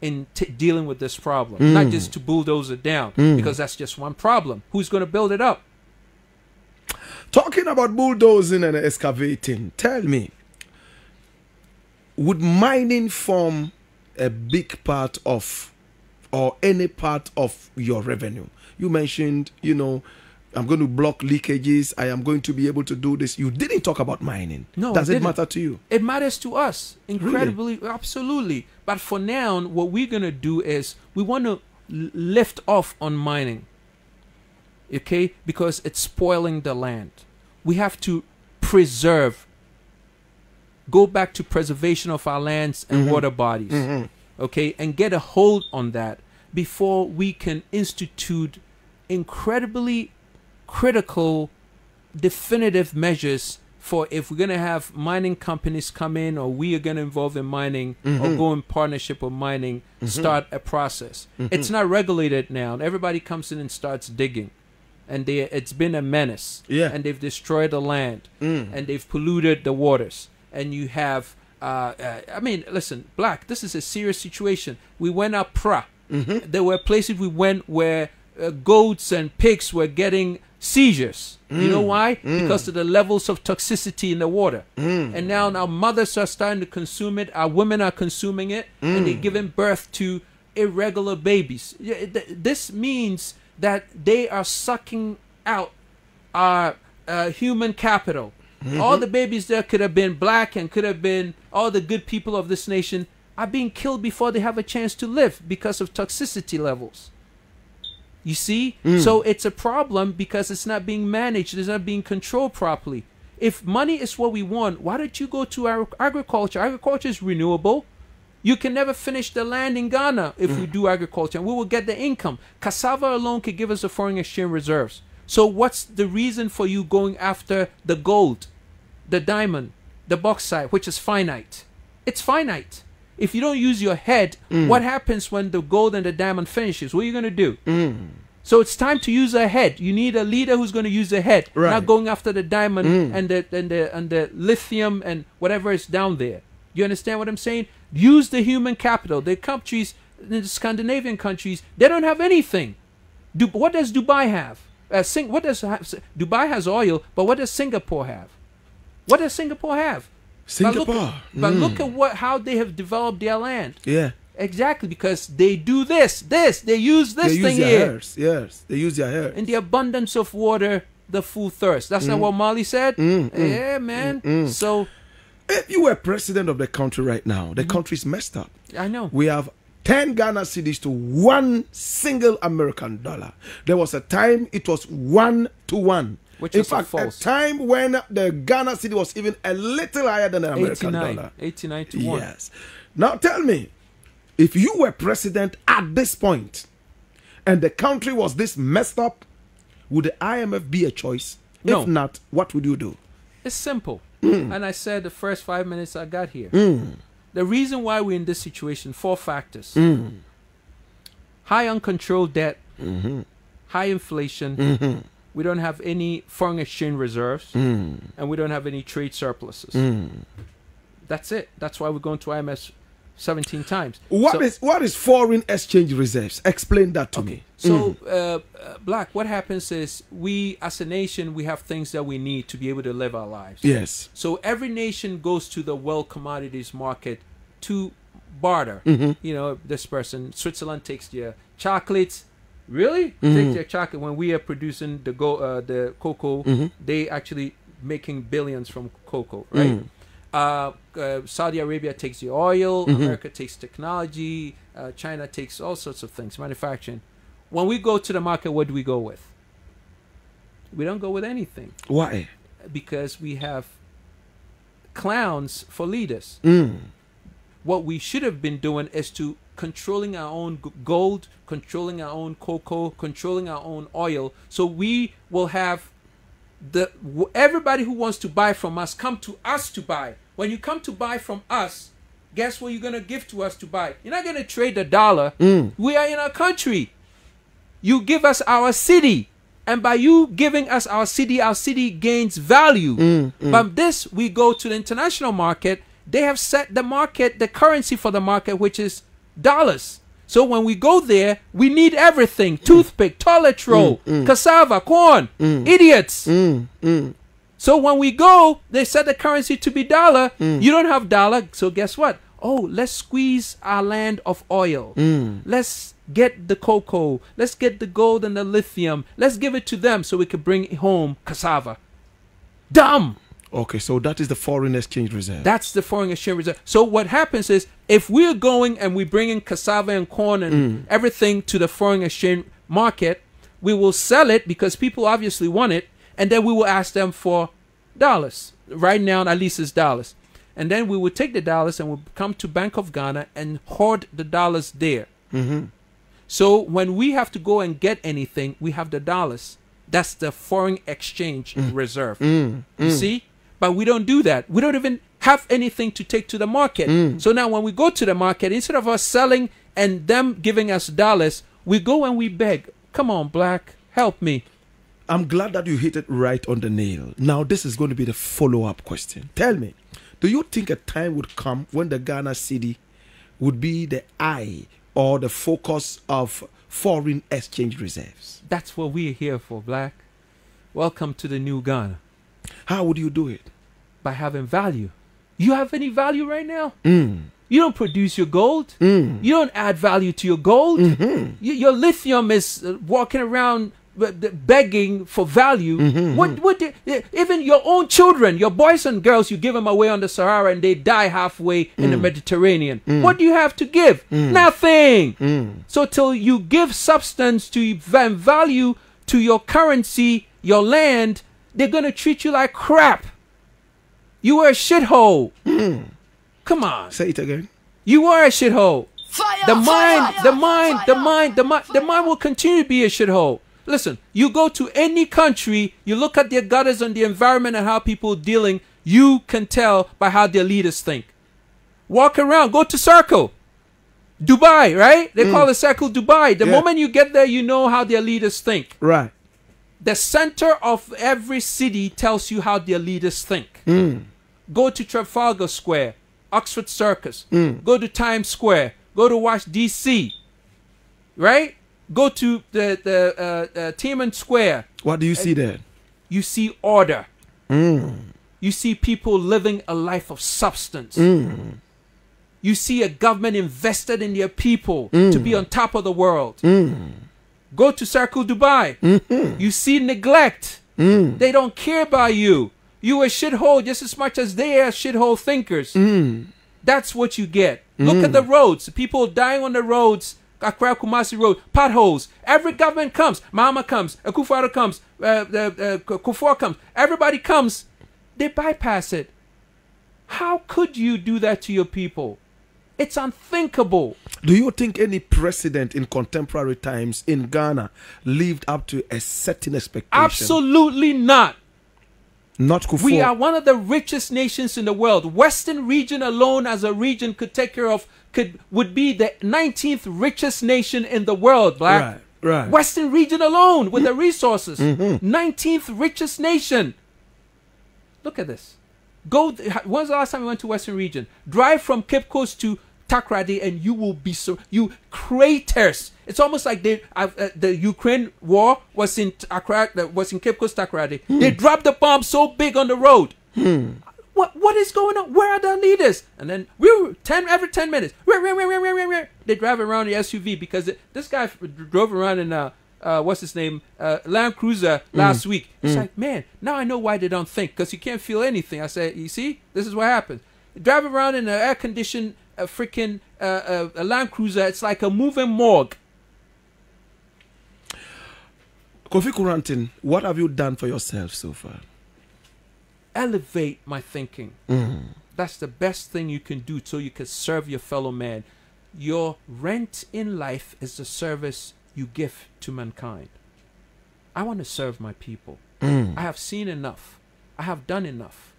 in t- dealing with this problem, not just to bulldoze it down, because that's just one problem. Who's going to build it up? Talking about bulldozing and excavating, tell me, would mining form a big part of or any part of your revenue? You mentioned, you know, I'm going to block leakages. I am going to be able to do this. You didn't talk about mining. No, Does it matter to you? It matters to us incredibly, absolutely. But for now, what we're going to do is we want to lift off on mining, okay? Because it's spoiling the land. We have to preserve, go back to preservation of our lands and mm-hmm. water bodies, mm-hmm. okay? And get a hold on that before we can institute incredibly critical definitive measures for if we're going to have mining companies come in or we are going to involve in mining or mm-hmm. go in partnership with mining start a process. It's not regulated now. Everybody comes in and starts digging and they it's been a menace. Yeah. and they've destroyed the land. Mm. And they've polluted the waters and you have uh, uh, I mean, listen, Blakk. This is a serious situation. We went up pra. There were places we went where uh, goats and pigs were getting seizures. You know why? Because of the levels of toxicity in the water. And now our mothers are starting to consume it. Our women are consuming it, and they're giving birth to irregular babies. This means that they are sucking out our uh, human capital. All the babies there could have been black and could have been all the good people of this nation are being killed before they have a chance to live because of toxicity levels. You see? Hmm. So it's a problem because it's not being managed, it's not being controlled properly. If money is what we want, why don't you go to our agriculture? Agriculture is renewable. You can never finish the land in Ghana if we do agriculture, and we will get the income. Cassava alone could give us the foreign exchange reserves. So, what's the reason for you going after the gold, the diamond, the bauxite, which is finite? It's finite. If you don't use your head, mm. what happens when the gold and the diamond finishes? What are you going to do? Mm. So it's time to use a head. You need a leader who's going to use a head, Right. not going after the diamond mm. and the and the and the lithium and whatever is down there. You understand what I'm saying? Use the human capital. The countries, the Scandinavian countries, they don't have anything. Du- what does Dubai have? Uh, Sing- what does ha- Dubai has oil, but what does Singapore have? What does Singapore have? But look, Singapore. but hmm. look at what how they have developed their land. Yeah. Exactly because they do this, this, they use this they use thing their here. hairs. Yes. They use their hair. In the abundance of water, the full thirst. That's not mm. what Molly said. Mm, mm, yeah, man. So If you were president of the country right now, Mm-hmm. the country's messed up. I know. We have 10 Ghana cedis to one single American dollar. There was a time it was one to one. Which In is a fact, a false. time when the Ghana cedi was even a little higher than the American 89, dollar. 89 to 1. Yes. Now tell me, if you were president at this point and the country was this messed up, would the IMF be a choice? No. If not, what would you do? It's simple. Hmm. And I said the first five minutes I got here. Hmm. The reason why we're in this situation, four factors hmm. high uncontrolled debt, mm-hmm. high inflation, mm-hmm. We don't have any foreign exchange reserves, and we don't have any trade surpluses. That's it. That's why we're going to IMF 17 times. What So- is what is foreign exchange reserves? Explain that to me. So, uh, uh, Blakk, what happens is we, as a nation, we have things that we need to be able to live our lives. Yes. So every nation goes to the world commodities market to barter. Mm-hmm. You know, this person, Switzerland takes their chocolates. Really? Mm-hmm. Take their chocolate when we are producing the go uh, the cocoa. Mm-hmm. They actually making billions from cocoa, right? Mm. Uh, uh, Saudi Arabia takes the oil. Mm-hmm. America takes technology. Uh, China takes all sorts of things, manufacturing. When we go to the market, what do we go with? We don't go with anything Why? because we have clowns for leaders. Mm. What we should have been doing is to controlling our own gold, controlling our own cocoa, controlling our own oil, so we will have the everybody who wants to buy from us come to us to buy. When you come to buy from us, guess what you're gonna give to us to buy? You're not gonna trade the dollar. Mm. We are in our country. You give us our cedi. And by you giving us our cedi, our cedi gains value. Mm, mm. But this, we go to the international market. They have set the market, the currency for the market, which is dollars. So when we go there, we need everything mm. toothpick, toilet mm, roll, mm. cassava, corn, idiots. So when we go, they set the currency to be dollar. You don't have dollar, so guess what? Oh, let's squeeze our land of oil. Let's get the cocoa. Let's get the gold and the lithium. Let's give it to them so we can bring home cassava. Dumb. Okay, so that is the foreign exchange reserve. That's the foreign exchange reserve. So what happens is if we're going and we bring in cassava and corn and mm. everything to the foreign exchange market, we will sell it because people obviously want it, and then we will ask them for dollars. Right now, at least it's dollars. And then we will take the dollars and we'll come to Bank of Ghana and hoard the dollars there. Mm-hmm. So when we have to go and get anything, we have the dollars. That's the foreign exchange mm. reserve. Mm. You see? But we don't do that. We don't even have anything to take to the market. Mm. So now when we go to the market, instead of us selling and them giving us dollars, we go and we beg. Come on, Blakk, help me. I'm glad that you hit it right on the nail. Now, this is going to be the follow up question. Tell me, do you think a time would come when the Ghana cedi would be the eye or the focus of foreign exchange reserves? That's what we're here for, Blakk. Welcome to the new Ghana. How would you do it? By having value. You have any value right now? Mm. You don't produce your gold. Mm. You don't add value to your gold. Mm-hmm. Y- your lithium is uh, walking around uh, begging for value. Mm-hmm. What? What? do- even your own children, your boys and girls, you give them away on the Sahara and they die halfway in the mm. Mediterranean. Mm. What do you have to give? Nothing. So till you give substance to value to your currency, your land, they're gonna treat you like crap. You are a shithole. Come on. Say it again. You are a shithole. Fire, The mind, fire, the mind, the mind, the mind, the mind will continue to be a shithole. Listen, you go to any country, you look at their gutters and the environment and how people are dealing, you can tell by how their leaders think. Walk around, go to Circle. Dubai, right? They mm. call it Circle Dubai. The Yeah. moment you get there, you know how their leaders think. Right. The center of every city tells you how their leaders think. Mm. Go to Trafalgar Square, Oxford Circus. Mm. Go to Times Square. Go to Washington D.C. Right? Go to the the uh, uh, Tiananmen Square. What do you see there? You see order. Mm. You see people living a life of substance. You see a government invested in their people to be on top of the world. Go to Circle Dubai. You see neglect. They don't care about you. You a shithole just as much as they are shithole thinkers. That's what you get. Look at the roads. People dying on the roads. Accra Kumasi Road, potholes. Every government comes. Mahama comes. Akufo-Addo comes. Uh, uh, uh, Kufuor comes. Everybody comes. They bypass it. How could you do that to your people? It's unthinkable. Do you think any president in contemporary times in Ghana lived up to a certain expectation? Absolutely not. Not Kufuor. We are one of the richest nations in the world. Western region alone as a region could take care of could would be the 19th richest nation in the world, Blakk. Right, right. Western region alone with mm. the resources. Mm-hmm. 19th richest nation. Look at this. Go when's the last time you went to Western region? Drive from Cape Coast to Takoradi and you will be so you craters. It's almost like they uh, uh, the Ukraine war was in Accra, uh, was in Cape Coast Takoradi. They dropped the bomb so big on the road. What what is going on? Where are the leaders? And then we were ten every ten minutes. Where, where, where, where, where, where, where? They drive around the SUV because it, this guy drove around in uh, uh what's his name uh, Land Cruiser last week. It's like man, now I know why they don't think because you can't feel anything. I said, you see, this is what happens. Drive around in an air conditioned uh, freaking uh, a Land Cruiser. It's like a moving morgue. Kofi Koranteng, what have you done for yourself so far? elevate my thinking. That's the best thing you can do so you can serve your fellow man. Your rent in life is the service you give to mankind. I want to serve my people. Mm. I have seen enough. I have done enough.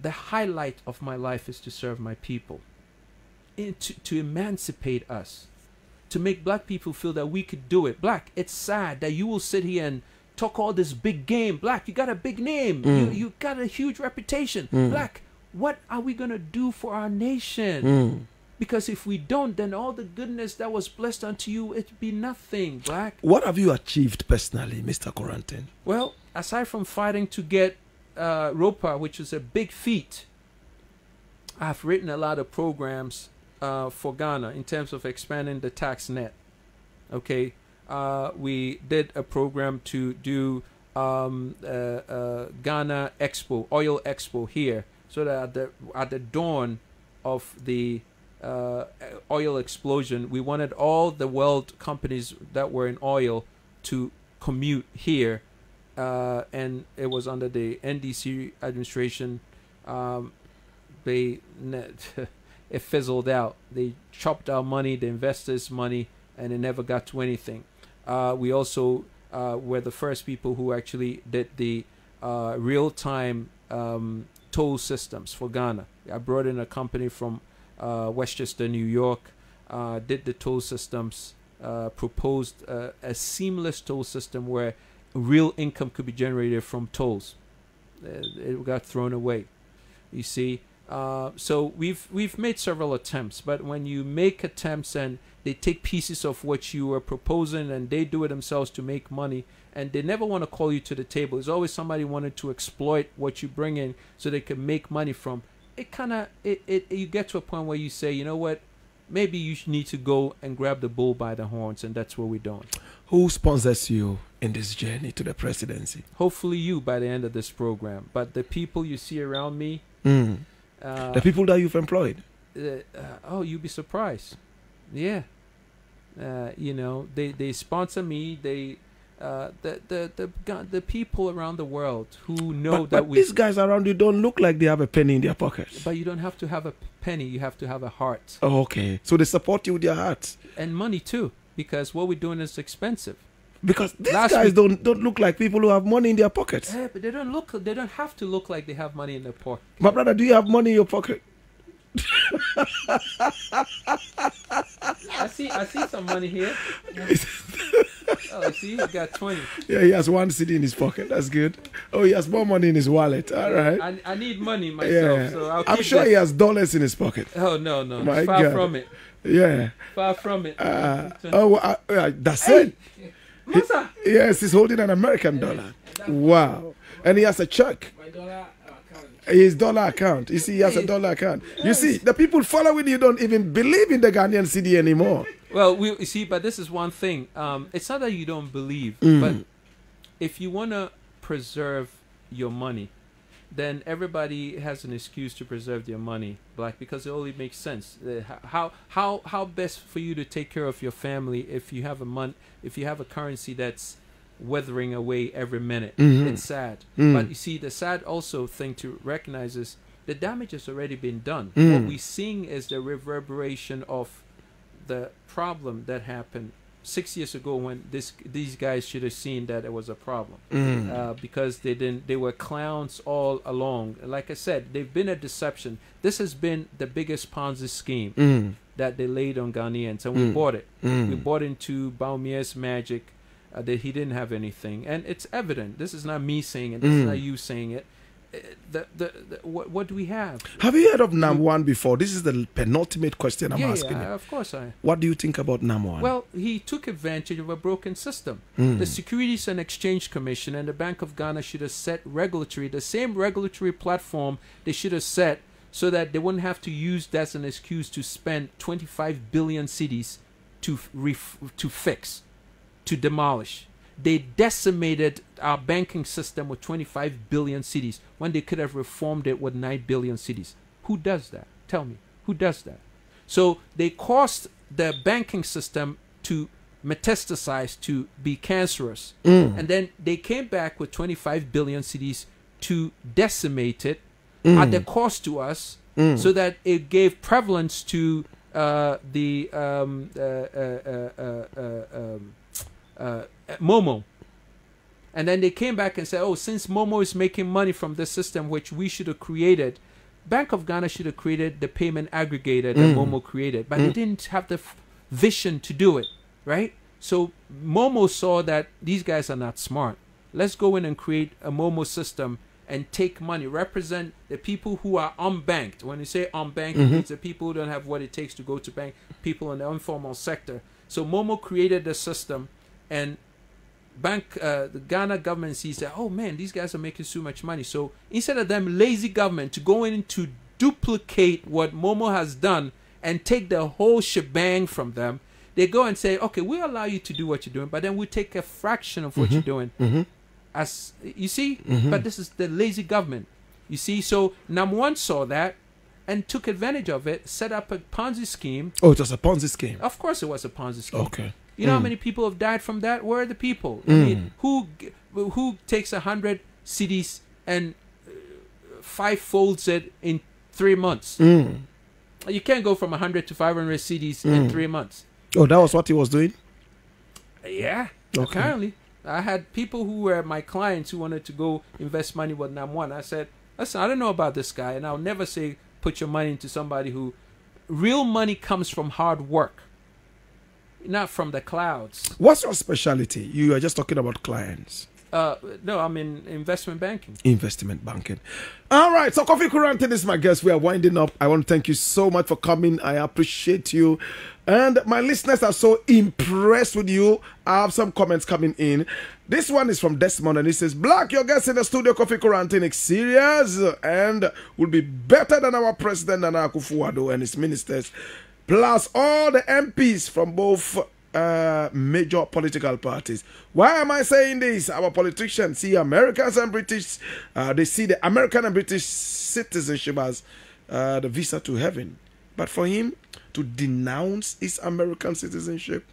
The highlight of my life is to serve my people, in, to, to emancipate us, to make black people feel that we could do it. Blakk, it's sad that you will sit here and talk all this big game. Blakk, you got a big name. You, mm. you got a huge reputation. Mm. Blakk, what are we going to do for our nation? Because if we don't, then all the goodness that was blessed unto you, it'd be nothing, Blakk. What have you achieved personally, Mr. Koranteng? Well, aside from fighting to get uh, ROPAA, which is a big feat, I've written a lot of programs uh, for Ghana in terms of expanding the tax net. Okay, uh, we did a program to do um, uh, uh, Ghana Expo, Oil Expo here, so that at the at the dawn of the uh, oil explosion, we wanted all the world companies that were in oil to commute here, uh, and it was under the NDC administration. Um, they it fizzled out. They chopped our money, the investors' money, and it never got to anything. Uh, we also uh, were the first people who actually did the uh, real-time um, toll systems for Ghana. I brought in a company from Westchester, New York, uh, did the toll systems, uh, proposed uh, a seamless toll system where real income could be generated from tolls. Uh, it got thrown away. You see, uh, so we've we've made several attempts, but when you make attempts and they take pieces of what you are proposing and they do it themselves to make money, and they never want to call you to the table. There's always somebody wanted to exploit what you bring in so they can make money from. It kind of it, it you get to a point where you say, you know what, maybe you need to go and grab the bull by the horns, and that's what we're doing. Who sponsors you in this journey to the presidency? Hopefully, you by the end of this program. But the people you see around me, Mm. uh, The people that you've employed. uh, uh, oh, you'd be surprised. Yeah. Uh, you know, they, they sponsor me. They, uh, the, the, the, the people around the world who know but that but we. these guys around you don't look like they have a penny in their pockets. But you don't have to have a penny. You have to have a heart Oh, okay. So they support you with their hearts. and money too, because what we're doing is expensive. Because these Last guys week- don't don't look like people who have money in their pockets. Eh, but they don't look. They don't have to look like they have money in their pocket. My brother, do you have money in your pocket? I see. I see some money here. Oh, I see. You got twenty. Yeah, he has one cedi in his pocket. That's good. Oh, he has more money in his wallet. All right. I, I need money myself, Yeah. so I'll I'm sure this. he has dollars in his pocket. Oh no, no, My far God. from it. Yeah. Far from it. Uh, oh, uh, uh, that's Hey! it. Masa, Yes, he's holding an American dollar. Wow. And he has a check. My dollar. His dollar account. You see, he has a dollar account. You see, the people following you don't even believe in the Ghanaian cedi anymore. well, we you see, but this is one thing. Um, it's not that you don't believe, Mm. but if you want to preserve your money, then everybody has an excuse to preserve their money, Blakk, because it only makes sense. Uh, how how how best for you to take care of your family if you have a mon- if you have a currency that's withering away every minute. Mhm. It's sad. Mm. But you see, the sad also thing to recognize is the damage has already been done. Mm. What we're seeing is the reverberation of the problem that happened six years ago when this these guys should have seen that it was a problem Mm. uh, because they didn't they were clowns all along like i said they've been a deception this has been the biggest ponzi scheme Mm. that they laid on ghanaians and we Mm. bought it Mm. we bought into Bawumia's magic uh, that he didn't have anything, and it's evident. This is not me saying it. This is Mm. not you saying it. Uh, The, the, the, what, what do we have? Have you heard of Nam1 before? This is the penultimate question I'm yeah, asking yeah, you. of course I. What do you think about Nam1? Well, he took advantage of a broken system. Mm. The Securities and Exchange Commission and the Bank of Ghana should have set regulatory, the same regulatory platform they should have set so that they wouldn't have to use that as an excuse to spend 25 billion cedis to ref- to fix, to demolish. They decimated our banking system with 25 billion cedis when they could have reformed it with 9 billion cedis. Who does that? Tell me. Who does that? So they caused the banking system to metastasize to be cancerous. Mm. And then they came back with 25 billion cedis to decimate it at the cost to us Mm. so that it gave prevalence to uh, the um, uh, uh, uh, uh, uh, um, uh, Momo. And then they came back and said, oh, since Momo is making money from this system, which we should have created, Bank of Ghana should have created the payment aggregator that Mm. Momo created, but they didn't have the f- vision to do it, right? So Momo saw that these guys are not smart. Let's go in and create a Momo system and take money, represent the people who are unbanked. When you say unbanked, it means the people who don't have what it takes to go to bank, people in the informal sector. So Momo created the system, and bank uh, the Ghana government sees that oh man these guys are making so much money. So instead of them lazy government to go in to duplicate what Momo has done and take the whole shebang from them they go and say okay we'll allow you to do what you're doing but then we'll take a fraction of what you're doing. Mhm. as you see? But this is the lazy government. You see? So Nam1 saw that and took advantage of it set up a Ponzi scheme. Oh, it was a Ponzi scheme. of course it was a Ponzi scheme. Okay. You know how Mm. many people have died from that? Where are the people? I Mm. mean, who who takes a hundred cedis and uh, five folds it in three months? Mm. You can't go from hundred to five hundred cedis in Mm. three months. Oh, that was what he was doing? Yeah, Okay. apparently. I had people who were my clients who wanted to go invest money with Nam1. I said, listen, I don't know about this guy, and I'll never say put your money into somebody who. Real money comes from hard work, not from the clouds. What's your specialty? You are just talking about clients. Uh, no, I'm in investment banking. investment banking. All right, so Kofi Koranteng is my guest. We are winding up. I want to thank you so much for coming. I appreciate you. And my listeners are so impressed with you. I have some comments coming in. This one is from Desmond and he says, Black, your guest in the studio, Kofi Koranteng, is serious and will be better than our president and Akufo-Addo and his ministers, plus all the MPs from both uh, major political parties. Why am I saying this? Our politicians see Americans and British, uh, they see the American and British citizenship as uh, the visa to heaven. But for him to denounce his American citizenship,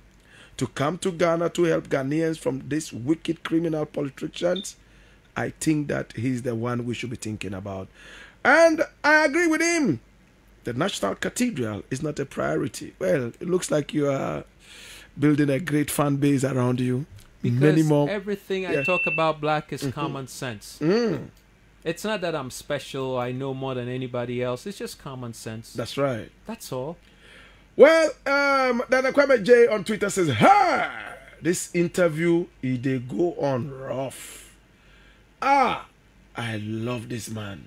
to come to Ghana to help Ghanaians from these wicked criminal politicians, I think that he's the one we should be thinking about. And I agree with him. The National Cathedral is not a priority. Well, it looks like you are building a great fan base around you. Because Many more. everything I talk about Blakk is common sense. Mm, It's not that I'm special, I know more than anybody else. It's just common sense. that's right. That's all. Well, um, Dana Kwame J on Twitter says, Ha! This interview, he they go on rough. Ah, I love this man.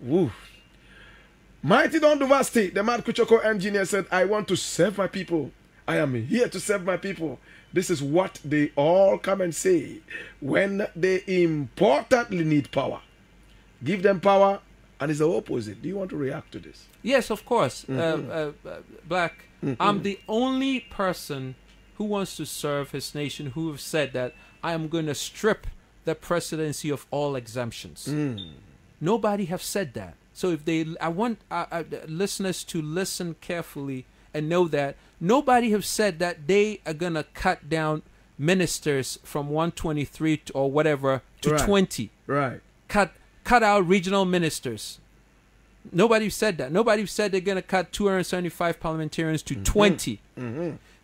Woo. Mighty Don Duvasti, the Mad Kuchoko engineer said, I want to serve my people. I am here to serve my people. This is what they all come and say when they importantly need power. Give them power, and it's the opposite. Do you want to react to this? Yes, of course. Uh, Mm-hmm. uh, uh, Blakk. I'm the only person who wants to serve his nation who have said that I am going to strip the presidency of all exemptions. Mm. Nobody have said that. So if they, I want uh, uh, listeners to listen carefully and know that nobody have said that they are gonna cut down ministers from 123 to, or whatever to Right. 20. Right. Cut cut out regional ministers. Nobody said that. Nobody said they're going to cut 275 parliamentarians to 20.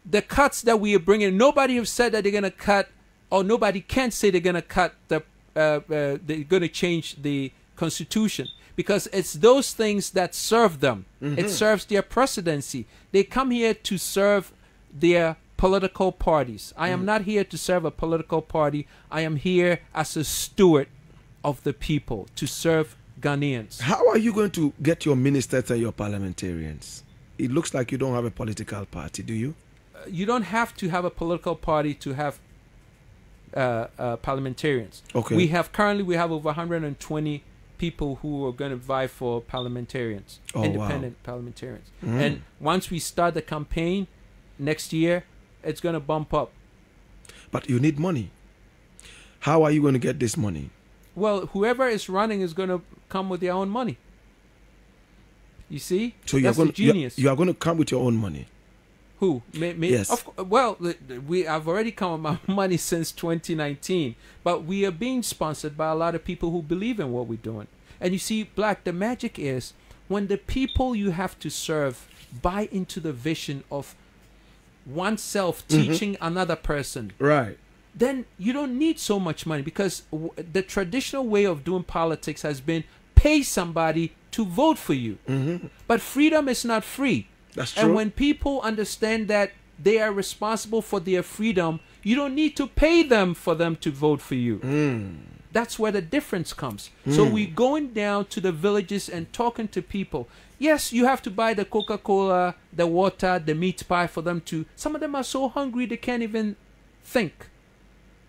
The cuts that we are bringing, nobody have said that they're going to cut, or nobody can say they're going to cut the, uh, uh, they're going to change the constitution because it's those things that serve them. It serves their presidency. They come here to serve their political parties. I am not here to serve a political party. I am here as a steward of the people to serve Ghanaians. How are you going to get your ministers and your parliamentarians? It looks like you don't have a political party, do you? you don't have to have a political party to have uh, uh, parliamentarians. Okay. We have currently we have over 120 people who are going to vie for parliamentarians, Oh, wow. independent parliamentarians. Mm. And once we start the campaign next year, it's going to bump up. But you need money. How are you going to get this money? Well, whoever is running is going to come with their own money. You see? So you're That's going the you are- genius. you are going to come with your own money. Who? Me, me? Yes. Of, well, we have already come with my money since 2019, but we are being sponsored by a lot of people who believe in what we're doing. And you see, Blakk, the magic is when the people you have to serve buy into the vision of oneself mm-hmm. teaching another person, Right. then you don't need so much money because w- the traditional way of doing politics has been pay somebody to vote for you. Mm-hmm. But freedom is not free. That's true. And when people understand that they are responsible for their freedom, you don't need to pay them for them to vote for you. That's where the difference comes. So we're going down to the villages and talking to people. Yes, you have to buy the Coca-Cola, the water, the meat pie for them to. Some of them are so hungry they can't even think.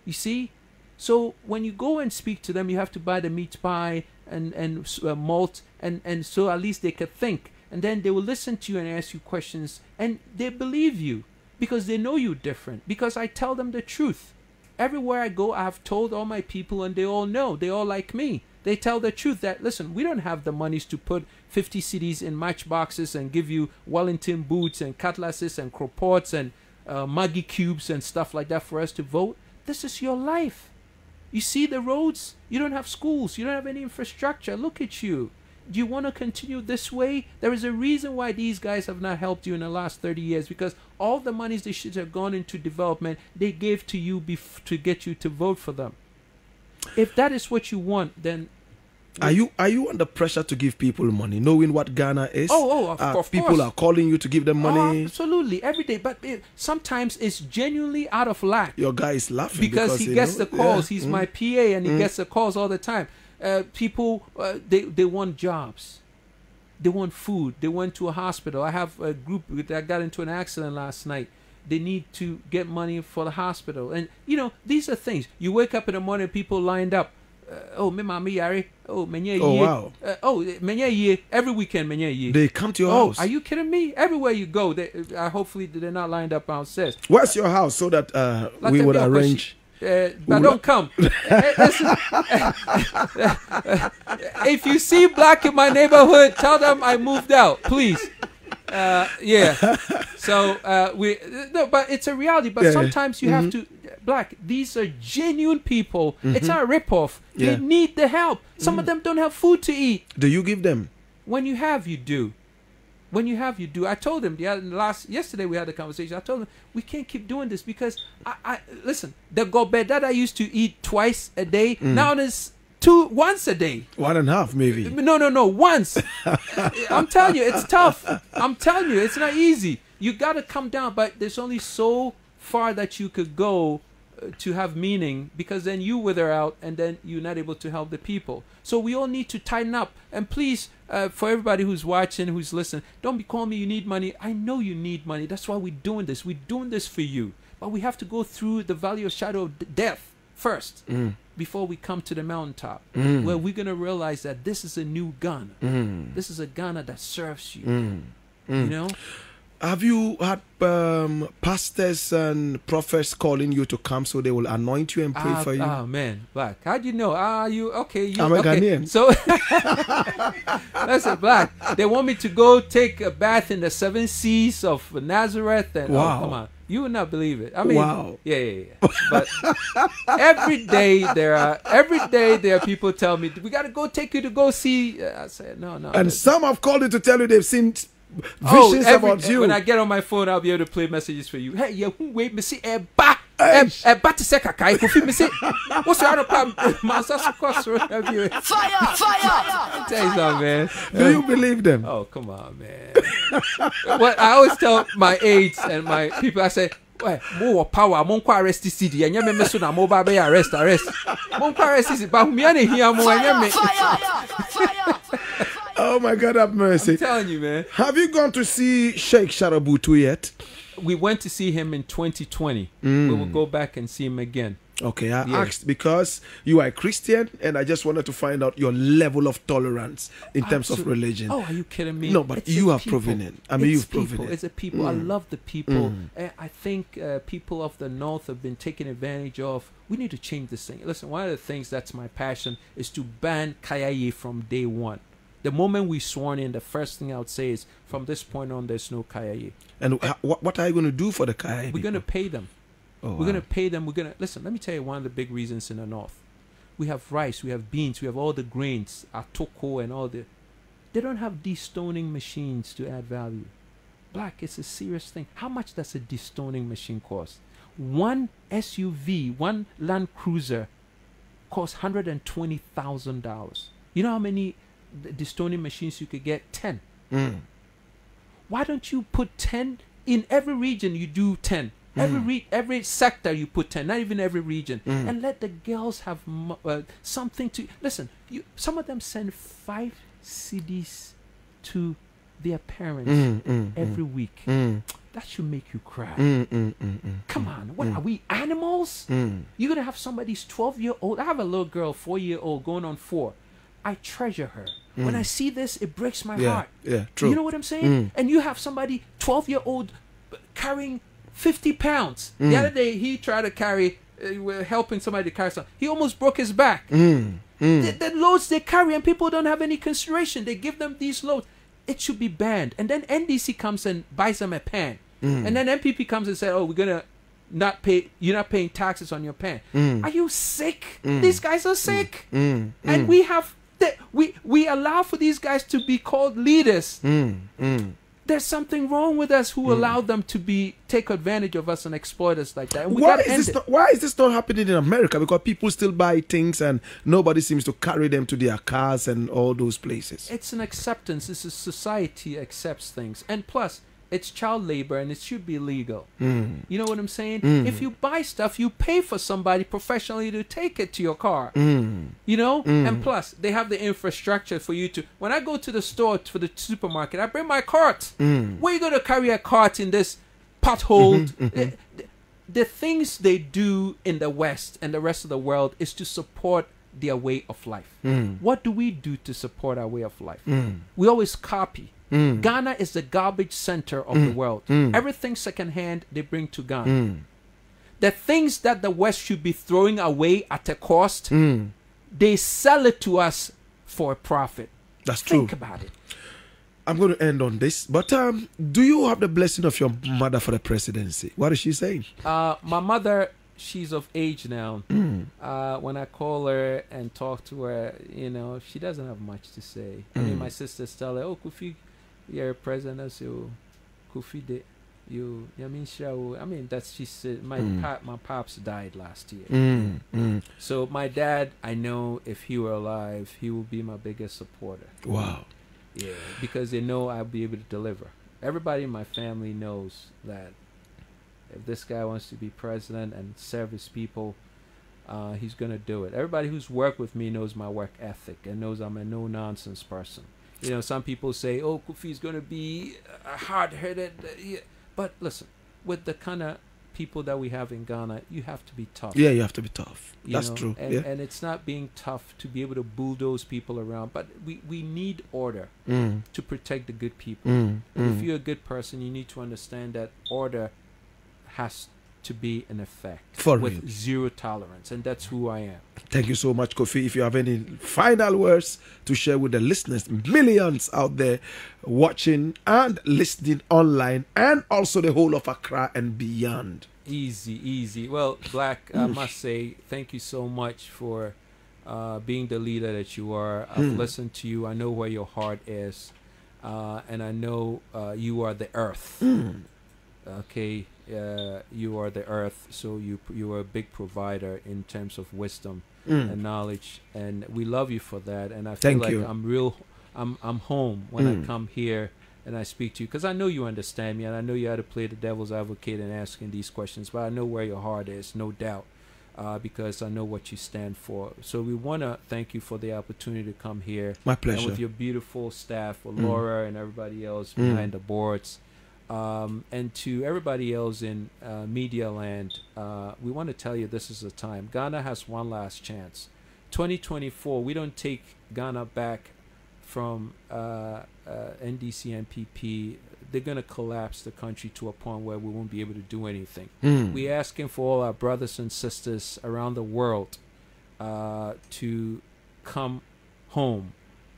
You see? So when you go and speak to them, you have to buy the meat pie and and uh, malt, and and so at least they can think, and then they will listen to you and ask you questions, and they believe you because they know you different. Because I tell them the truth. Everywhere I go, I've told all my people, and they all know. They all like me. They tell the truth that listen, we don't have the monies to put 50 cedis in matchboxes and give you Wellington boots and cutlasses and croports and uh, Maggi cubes and stuff like that for us to vote. This is your life. You see the roads? You don't have schools. You don't have any infrastructure. Look at you. Do you want to continue this way? There is a reason why these guys have not helped you in the last 30 years because all the monies they should have gone into development, they gave to you bef- to get you to vote for them. If that is what you want, then Are you are you under pressure to give people money, knowing what Ghana is? Oh, oh, of- Uh, of people course. are calling you to give them Oh, money. absolutely every day. But it, sometimes it's genuinely out of lack. Your guy is laughing because, he gets know- the calls. yeah. He's Mm. my PA, and he gets the calls all the time. Uh, people, uh, they they want jobs, they want food. They went to a hospital. I have a group that got into an accident last night. They need to get money for the hospital, and you know these are things. You wake up in the morning, people lined up. Uh, oh, me mami yari. Oh, menye Oh, wow. Uh, oh, menye ye. Every weekend, menye ye. They come to your oh, house. are you kidding me? Everywhere you go, they, uh, hopefully they're not lined up downstairs. Where's your house so that uh, we would arrange? Uh, but don't come. If you see Blakk in my neighborhood, tell them I moved out, please. Uh, yeah. So uh, we no, but it's a reality. But Yeah. sometimes you have to Blakk. These are genuine people. It's not a ripoff. Yeah. They need the help. Some of them don't have food to eat. Do you give them? When you have, you do. When you have, you do. I told him the other, last yesterday we had a conversation. I told him we can't keep doing this because I, I listen. The gobe that I used to eat twice a day mm. now it's two once a day. One and a half, maybe. No, no, no. Once. I'm telling you, it's tough. I'm telling you, it's not easy. You got to come down, but there's only so far that you could go to have meaning because then you wither out and then you're not able to help the people. So we all need to tighten up. And please, uh, for everybody who's watching, who's listening, don't be calling me you need money. I know you need money. That's why we're doing this. We're doing this for you. But we have to go through the valley of shadow of death first mm. before we come to the mountaintop mm. where we're going to realize that this is a new Ghana. Mm. This is a Ghana that serves you. You know? Have you had um, pastors and prophets calling you to come so they will anoint you and pray Ah, for you? Oh man, Blakk. How do you know? Ah, you okay? You I'm a okay. Ghanaian. So listen, Blakk. They want me to go take a bath in the seven seas of Nazareth, and Wow. oh, come on, you would not believe it. I mean, Wow. yeah, yeah, yeah. But every day there are every day there are people tell me we got to go take you to go see. Uh, I said no, no. and some have called you to tell you they've seen Oh, every- about you. When I get on my phone, I'll be able to play messages for you. Hey, yeah, wait, me see a ba, eh, a eh, ba to say kakai, kofi me say, what's your other problem? Master Sukos, review. Fire! Fire! Tell you something, man. Do you believe them? Oh, come on, man. what I always tell my aides and my people, I say, Wait, more power, mo nkɔ arrest CD, and me so na mo ba be arrest, arrest. Mo nkɔ arrest CD, but me ane here mo, and me. Oh my God, have mercy. I'm telling you, man. Have you gone to see Sheikh Sharubutu yet? We went to see him in 2020. We will go back and see him again. Okay, I Yeah. asked because you are a Christian and I just wanted to find out your level of tolerance in terms of religion. Oh, are you kidding me? No, but It's you people. proven it. I mean, It's you've proven people. it. Mm. It's the people. I love the people. And I think uh, people of the North have been taken advantage of. We need to change this thing. Listen, one of the things that's my passion is to ban Kayaye from day one. The moment we sworn in, the first thing I would say is, from this point on, there's no Kayaye. And wha- what, what are you going to do for the Kai? We're going to pay them. Oh, We're wow. going to pay them. We're going to listen. Let me tell you one of the big reasons in the north. We have rice, we have beans, we have all the grains, atoko, and all the. They don't have destoning machines to add value. Blakk, it's a serious thing. How much does a destoning machine cost? One SUV, one Land Cruiser, costs hundred and twenty thousand dollars. You know how many d- destoning machines you could get? Ten. Mm. why don't you put 10 in every region you do 10 every re- every sector you put 10 not even every region. And let the girls have mo- uh, something to listen you some of them send 5 cedis to their parents Mm, mm, every week. Mm, that should make you cry. Mm, mm, mm, mm, come on what are we animals? Mm. you're gonna have somebody's 12 year old i have a little girl 4 year old going on 4 i treasure her when i see this it breaks my Yeah, heart yeah, true. you know what I'm saying? Mm. And you have somebody 12 year old carrying 50 pounds. Mm. The other day he tried to carry, uh, we're helping somebody to carry something. He almost broke his back. Mm, mm. The, the loads they carry and people don't have any consideration. They give them these loads. It should be banned. And then NDC comes and buys them a pan. Mm. And then NPP comes and says, oh, we're going to not pay, you're not paying taxes on your pan. Are you sick? These guys are sick. Mm, And we have, we, we allow for these guys to be called leaders mm, mm. there's something wrong with us who allow them to be take advantage of us and exploit us like that. Why is this not, why is this not happening in America? Because people still buy things and nobody seems to carry them to their cars and all those places. It's an acceptance. It's a society accepts things, and plus, it's child labor and it should be legal. Mm, You know what I'm saying? Mm. If you buy stuff, you pay for somebody professionally to take it to your car. mm, You know, Mm. and plus they have the infrastructure for you to. When I go to the store for the supermarket, I bring my cart. mm. Where you gonna carry a cart in this pothole? Mhm, The, the- the things they do in the West and the rest of the world is to support their way of life. Mm, What do we do to support our way of life? mm, We always copy. Mm, Ghana is the garbage center of the world. mm. Everything secondhand they bring to Ghana. mm, The things that the West should be throwing away at a cost, mm. they sell it to us for a profit. That's true. Think about it. I'm going to end on this. But um, do you have the blessing of your mother for the presidency? What is she saying? Uh, my mother, she's of age now. Mm, Uh, when I call her and talk to her, you know, she doesn't have much to say. I mean, Mm. my sisters tell her, "Oh, Kofi, you're a president, so Kofi de, you, I mean, show. I mean, that's she said. My Mm. pop, my pops died last year, mm, mm. so my dad, I know if he were alive, he would be my biggest supporter. Wow. Yeah, because they know I'll be able to deliver. Everybody in my family knows that if this guy wants to be president and serve his people, uh, he's gonna do it. Everybody who's worked with me knows my work ethic and knows I'm a no nonsense person. You know, some people say, "Oh, Kofi's gonna be hard headed," uh, but listen, with the kind of people that we have in Ghana, you have to be tough. Yeah, you have to be tough. That's know, true. And, yeah. and it's not being tough to be able to bulldoze people around, but we, we need order Mm, to protect the good people. mm, And if mm. you're a good person, you need to understand that order has to be in effect For with real. zero tolerance, and that's who I am. Thank you so much, Kofi. If you have any final words to share with the listeners, millions out there watching and listening online, and also the whole of Accra and beyond. Easy, easy. Well, Blakk, I must say thank you so much for uh, being the leader that you are. I've Hmm. listened to you. I know where your heart is, uh, and I know uh, you are the earth. Mm. Okay, uh, you are the earth, so you you are a big provider in terms of wisdom Mm. and knowledge, and we love you for that. And I feel Thank like you. I'm real. I'm I'm home when Mm. I come here and I speak to you because I know you understand me, and I know you how to play the devil's advocate and asking these questions. But I know where your heart is, no doubt, uh, because I know what you stand for. So we want to thank you for the opportunity to come here My and pleasure. with your beautiful staff, with Mm. Laura and everybody else Mm. behind the boards, um, and to everybody else in uh, media land, uh, we want to tell you this is the time. Ghana has one last chance. 2024, we don't take Ghana back from uh, uh, NDC NPP. They're going to collapse the country to a point where we won't be able to do anything. Mm. We asking for all our brothers and sisters around the world uh, to come home.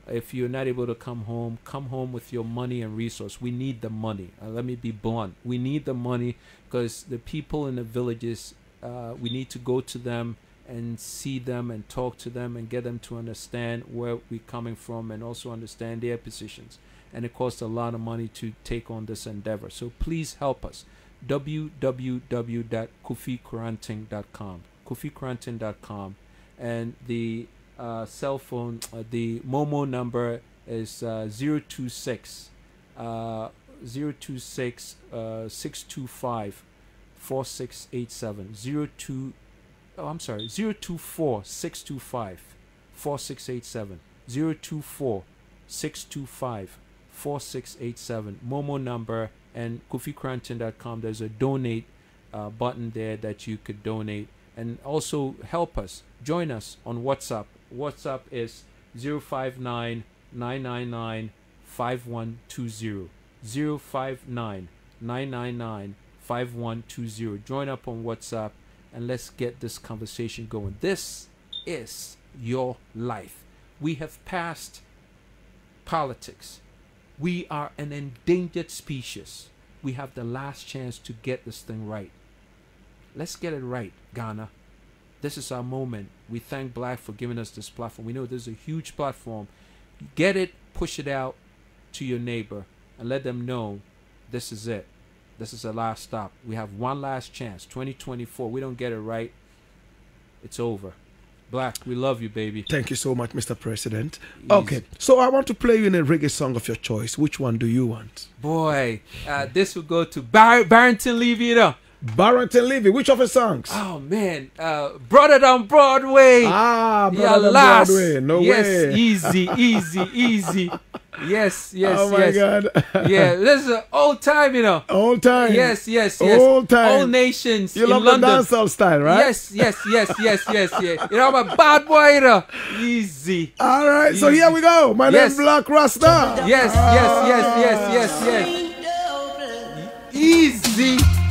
If you're not able to come home, come home with your money and resource. We need the money. Uh, let me be blunt. We need the money because the people in the villages, uh, we need to go to them and see them and talk to them and get them to understand where we're coming from and also understand their positions. And it costs a lot of money to take on this endeavor. So please help us www.kofikoranteng.com kofikoranteng.com and the uh, cell phone uh, the momo number is uh, 026 uh, 026 uh, 625 4687 02 oh i'm sorry 024 625 4687 024 625 4687 momo number and kofikoranteng.com there's a donate uh, button there that you could donate. And also help us join us on whatsapp whatsapp is 059 999 5120 059 999 5120 join up on whatsapp and let's get this conversation going this is your life we have passed politics we are an endangered species. We have the last chance to get this thing right. Let's get it right, Ghana. This is our moment. We thank Blakk for giving us this platform. We know this is a huge platform. Get it, push it out to your neighbor, and let them know this is it. This is the last stop. We have one last chance. 2024. We don't get it right. It's over. Blakk, we love you, baby. Thank you so much, Mr. President. Easy. Okay, so I want to play you in a reggae song of your choice. Which one do you want? Boy, uh, this will go to Bar- Barrington Levy. You know. Barrington Levy. Which of his songs? Oh man, uh, Broader Than Broadway. Ah, Brother Than last. Broadway. No yes, way. easy, easy, easy. Yes, yes, oh my yes. God. yeah, this is an old time, you know. Old time. Yes, yes, yes. Old time. All nations You in love London. the dancehall style, right? Yes, yes, yes, yes, yes, yes. You know, I'm a bad boy, you know. Easy. All right, so here we go. My Yes. name Blakk Rasta. Yes, yes, yes, yes, yes, yes. Easy.